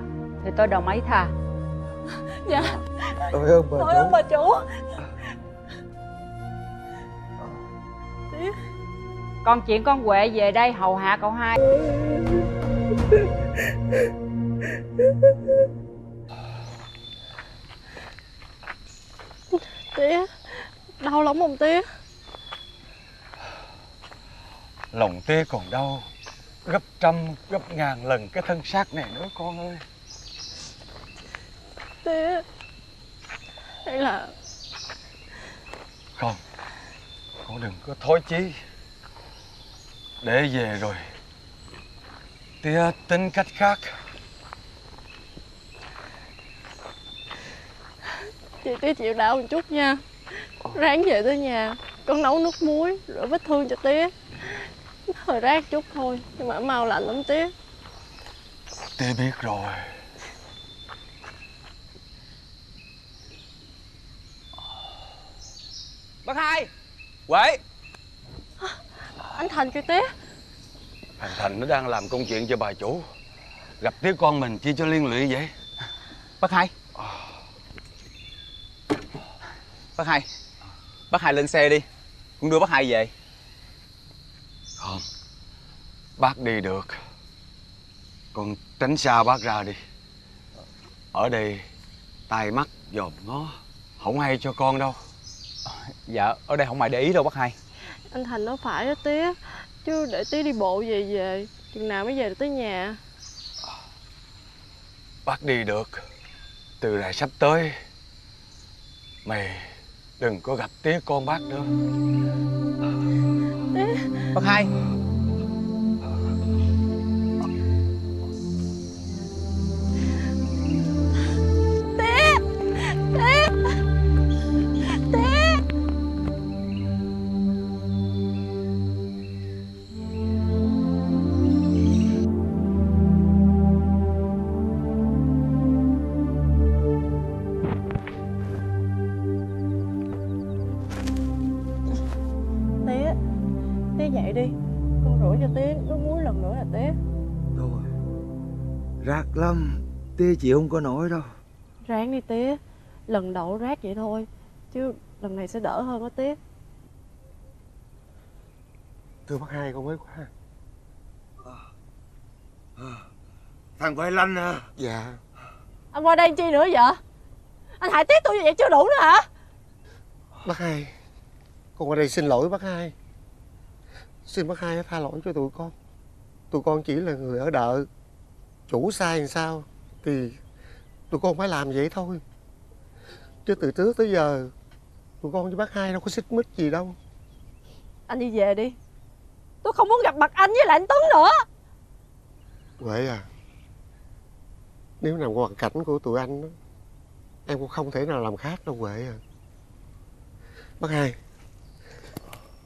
Thì tôi đồng ý tha. Dạ. Đội ơn bà Đội chủ. ơn bà chủ. Còn chuyện con Huệ về đây hầu hạ cậu hai *laughs* Tía Đau lắm không tía Lòng tê còn đau Gấp trăm gấp ngàn lần cái thân xác này nữa con ơi. Tía Hay là Con Con đừng có thối chí. Để về rồi. Tía tính cách khác Chị tía chịu đau một chút nha. Ráng về tới nhà Con nấu nước muối Rửa vết thương cho tía. Hơi rát chút thôi Nhưng mà mau lạnh lắm tía. Tía biết rồi. Bác hai Huệ. Anh Thành kìa tía. Thằng Thành nó đang làm công chuyện cho bà chủ. Gặp tía con mình chi cho liên lụy vậy. Bác hai Bác hai. Bác hai lên xe đi. Con đưa bác hai về. Không. Bác đi được. Con tránh xa bác ra đi. Ở đây Tai mắt dòm ngó Không hay cho con đâu. Dạ ở đây không ai để ý đâu bác hai. Anh Thành nói phải đó tía. Chứ để tía đi bộ về về Chừng nào mới về được tới nhà. Bác đi được. Từ này sắp tới Mày đừng có gặp tía con bác nữa. Bác hai. Tía chịu không có nổi đâu. Ráng đi tía Lần đầu rác vậy thôi Chứ lần này sẽ đỡ hơn đó tía Thưa bác hai con mới qua Thằng Quay Lanh à. Dạ. Anh qua đây chi nữa vậy? Anh hại tiếc tôi như vậy chưa đủ nữa hả? Bác hai. Con qua đây xin lỗi bác hai. Xin bác hai tha lỗi cho tụi con. Tụi con chỉ là người ở đợ Chủ sai làm sao Thì tụi con phải làm vậy thôi. Chứ từ trước tới giờ Tụi con với bác hai đâu có xích mích gì đâu. Anh đi về đi. Tôi không muốn gặp mặt anh với lại anh Tuấn nữa. Huệ à? Nếu nằm hoàn cảnh của tụi anh đó, Em cũng không thể nào làm khác đâu Huệ à. Bác hai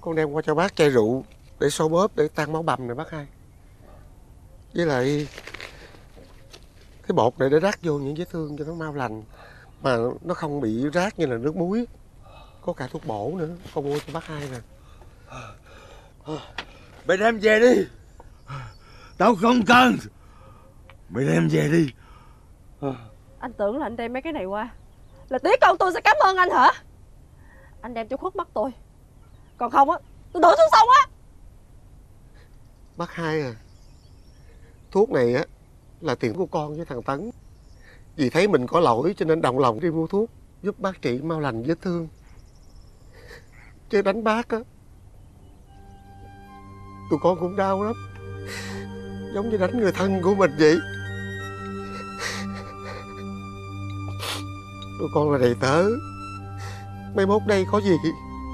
Con đem qua cho bác chai rượu Để xô bóp để tan máu bầm này bác hai. Với lại Cái bột này để rác vô những vết thương cho nó mau lành. Mà nó không bị rác như là nước muối. Có cả thuốc bổ nữa. Con mua cho bác hai nè. Mày đem về đi. Tao không cần. Mày đem về đi. Anh tưởng là anh đem mấy cái này qua. Là tí con tôi sẽ cảm ơn anh hả? Anh đem cho khuất mắt tôi. Còn không á Tôi đổ xuống sông á. Bác hai à. Thuốc này á là tiền của con với thằng Tấn. Vì thấy mình có lỗi cho nên đồng lòng đi mua thuốc, Giúp bác trị mau lành vết thương. Chứ đánh bác á, Tụi con cũng đau lắm. Giống như đánh người thân của mình vậy. Tụi con là đầy tớ. Mấy mốt đây có gì,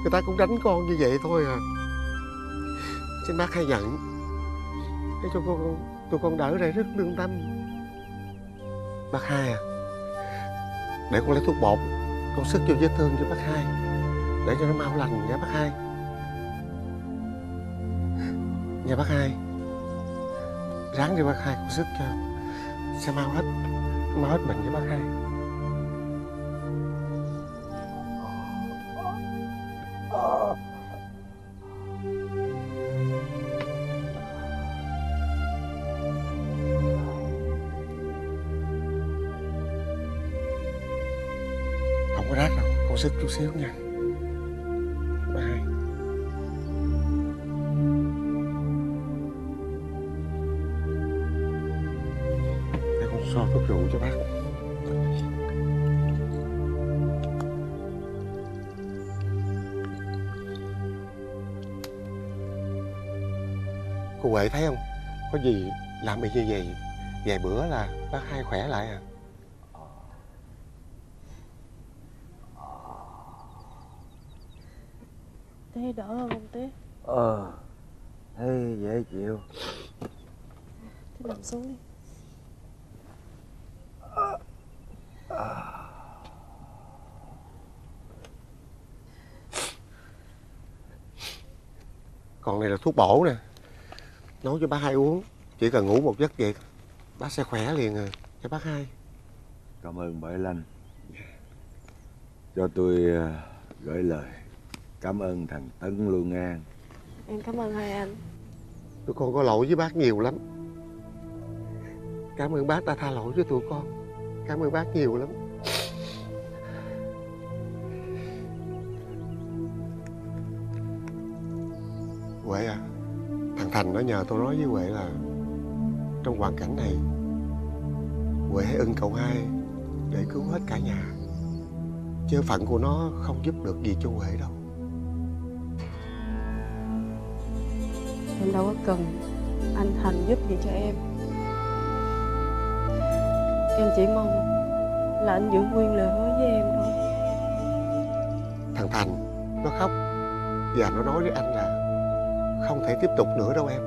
Người ta cũng đánh con như vậy thôi à. Xin bác hay nhận. Để cho con Tụi con đỡ đây rất lương tâm. Bác hai à Để con lấy thuốc bột, Con sức cho vết thương cho bác hai, Để cho nó mau lành nha bác hai. Nha bác hai, Ráng đi bác hai con sức cho Sẽ mau hết Mau hết bệnh cho bác hai. Sức chút xíu nha. Bye. Hai Để con so thuốc rượu cho bác. Cô Huệ thấy không? Có gì làm y như vậy, Vài bữa là bác hai khỏe lại à Tí đỡ hơn không tí Ờ Thấy dễ chịu Tí nằm xuống đi Còn này là thuốc bổ nè. Nấu cho bác hai uống Chỉ cần ngủ một giấc vậy Bác sẽ khỏe liền à Cho bác hai. Cảm ơn Bảy Lanh. Cho tôi ờ, gửi lời Cảm ơn thằng Tấn Lưu Ngang Em cảm ơn hai anh. Tụi con có lỗi với bác nhiều lắm. Cảm ơn bác đã tha lỗi với tụi con. Cảm ơn bác nhiều lắm Thành nó nhờ tôi nói với Huệ là Trong hoàn cảnh này Huệ hãy ưng cậu hai Để cứu hết cả nhà. Chứ phận của nó không giúp được gì cho Huệ đâu. Em đâu có cần anh Thành giúp gì cho em. Em chỉ mong là anh giữ nguyên lời hứa với em thôi. Thằng Thành Nó khóc Và nó nói với anh là không thể tiếp tục nữa đâu em.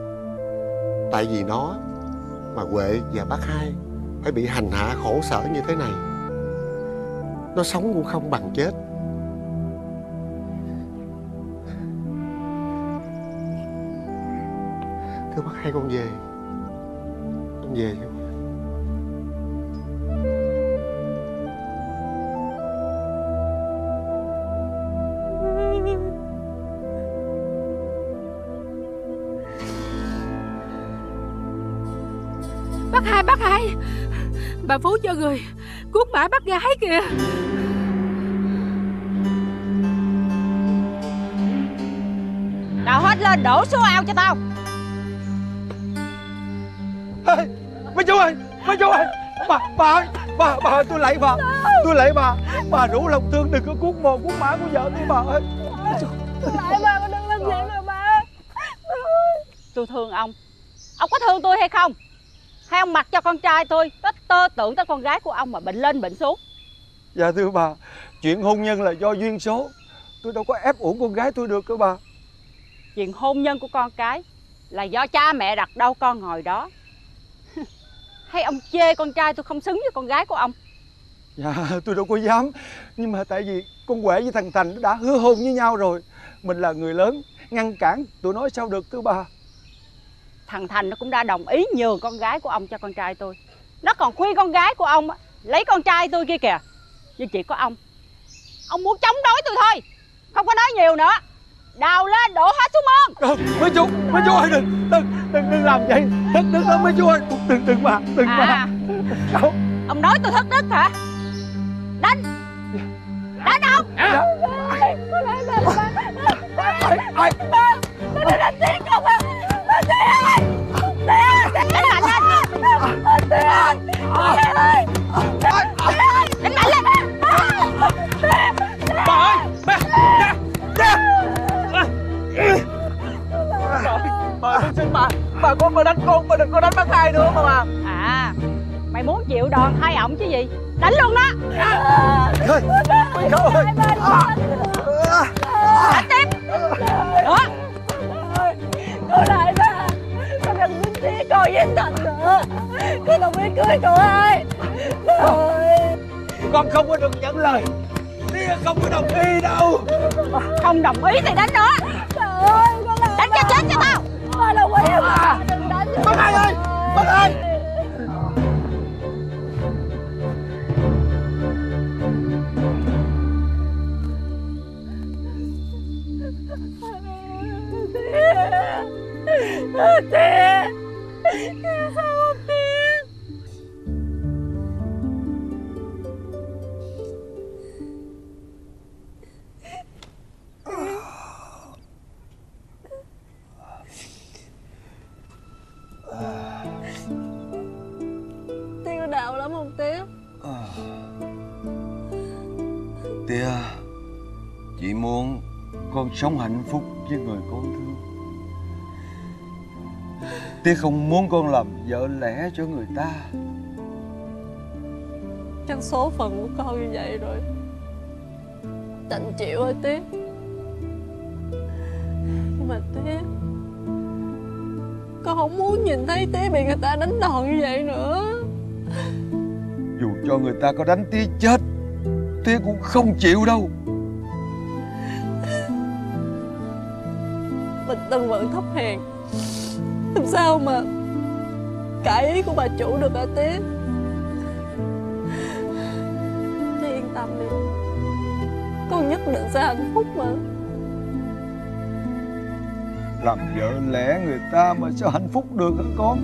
Tại vì nó Mà Huệ và bác hai Phải bị hành hạ khổ sở như thế này, Nó sống cũng không bằng chết. Thưa bác hai, con về. Con về chứ. Cho người. Cuốc mã bắt gái kìa. Đào hết lên đổ xuống ao cho tao. Mấy chú ơi Mấy chú ơi. Bà bà ơi Bà bà ơi tôi lạy bà. Tôi lạy bà. Bà đủ lòng thương đừng có cuốn mồ cuốn mã của vợ tôi bà ơi. Lại bà con đừng làm vậy nè bà Tôi thương ông. Ông có thương tôi hay không? Hay ông mặc cho con trai tôi tơ tưởng tới con gái của ông mà bệnh lên bệnh xuống. Dạ thưa bà Chuyện hôn nhân là do duyên số. Tôi đâu có ép uổng con gái tôi được cơ bà. Chuyện hôn nhân của con cái Là do cha mẹ đặt đâu con ngồi đó. *laughs* Hay ông chê con trai tôi không xứng với con gái của ông? Dạ tôi đâu có dám. Nhưng mà tại vì con Huệ với thằng Thành đã hứa hôn với nhau rồi. Mình là người lớn Ngăn cản tụi nói sao được thưa bà? Thằng Thành nó cũng đã đồng ý nhường con gái của ông cho con trai tôi Nó còn khuyên con gái của ông lấy con trai tôi kia kìa Nhưng chỉ có ông Ông muốn chống đối tôi thôi Không có nói nhiều nữa Đào lên đổ hết xuống mương Đừng, mấy chú, mấy chú ơi đừng, đừng, đừng, đừng làm vậy Thất đức lắm mấy chú ơi, đừng, đừng mà, đừng À. mà Không, Ông nói tôi thất đức hả Đánh Đánh ông Con lại ba ba Ba Ba đừng đánh tiếng con à Ba Tê ơi Tê ơi Tê ơi Đánh mạnh lên Bà ơi Bà Bà Bà Bà tôi xin bà Bà con mà đánh con Bà đừng có đánh bác hai nữa mà. Bà À Mày muốn chịu đòn hai ổng chứ gì Đánh luôn đó Thôi ơi. Đánh tiếp. Đó con với Thành nữa Con không biết cưới cô ơi Ơi Con không có được nhận lời. Tía không có đồng ý đâu. Không đồng ý thì đánh nữa Trời ơi con lại Đánh cho chết cho tao. Ba đồng ý mà Đừng đánh Bác hai ơi Bác hai. Tê Sao không Tê Tê có đau lắm không Tê Tia Chị muốn con sống hạnh phúc với người con thương. Tia không muốn con làm vợ lẽ cho người ta. Chắc số phận của con như vậy rồi. Đành chịu thôi Tiếc. Nhưng mà Tiếc Con không muốn nhìn thấy Tiếc bị người ta đánh đòn như vậy nữa. Dù cho người ta có đánh Tia chết Tia cũng không chịu đâu. Mình tân vẫn thấp hèn làm sao mà Cãi ý của bà chủ được hả Tiếp Chị yên tâm đi. Con nhất định sẽ hạnh phúc mà. Làm vợ lẽ người ta mà sao hạnh phúc được hả con?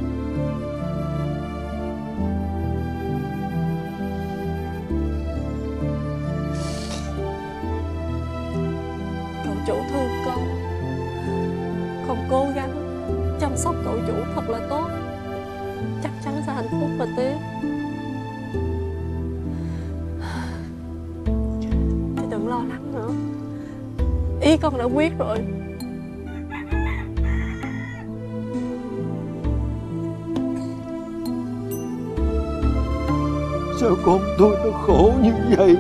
Chủ thật là tốt. Chắc chắn sẽ hạnh phúc và tiếp chị đừng lo lắng nữa. Ý con đã quyết rồi. Sao con tôi nó khổ như vậy?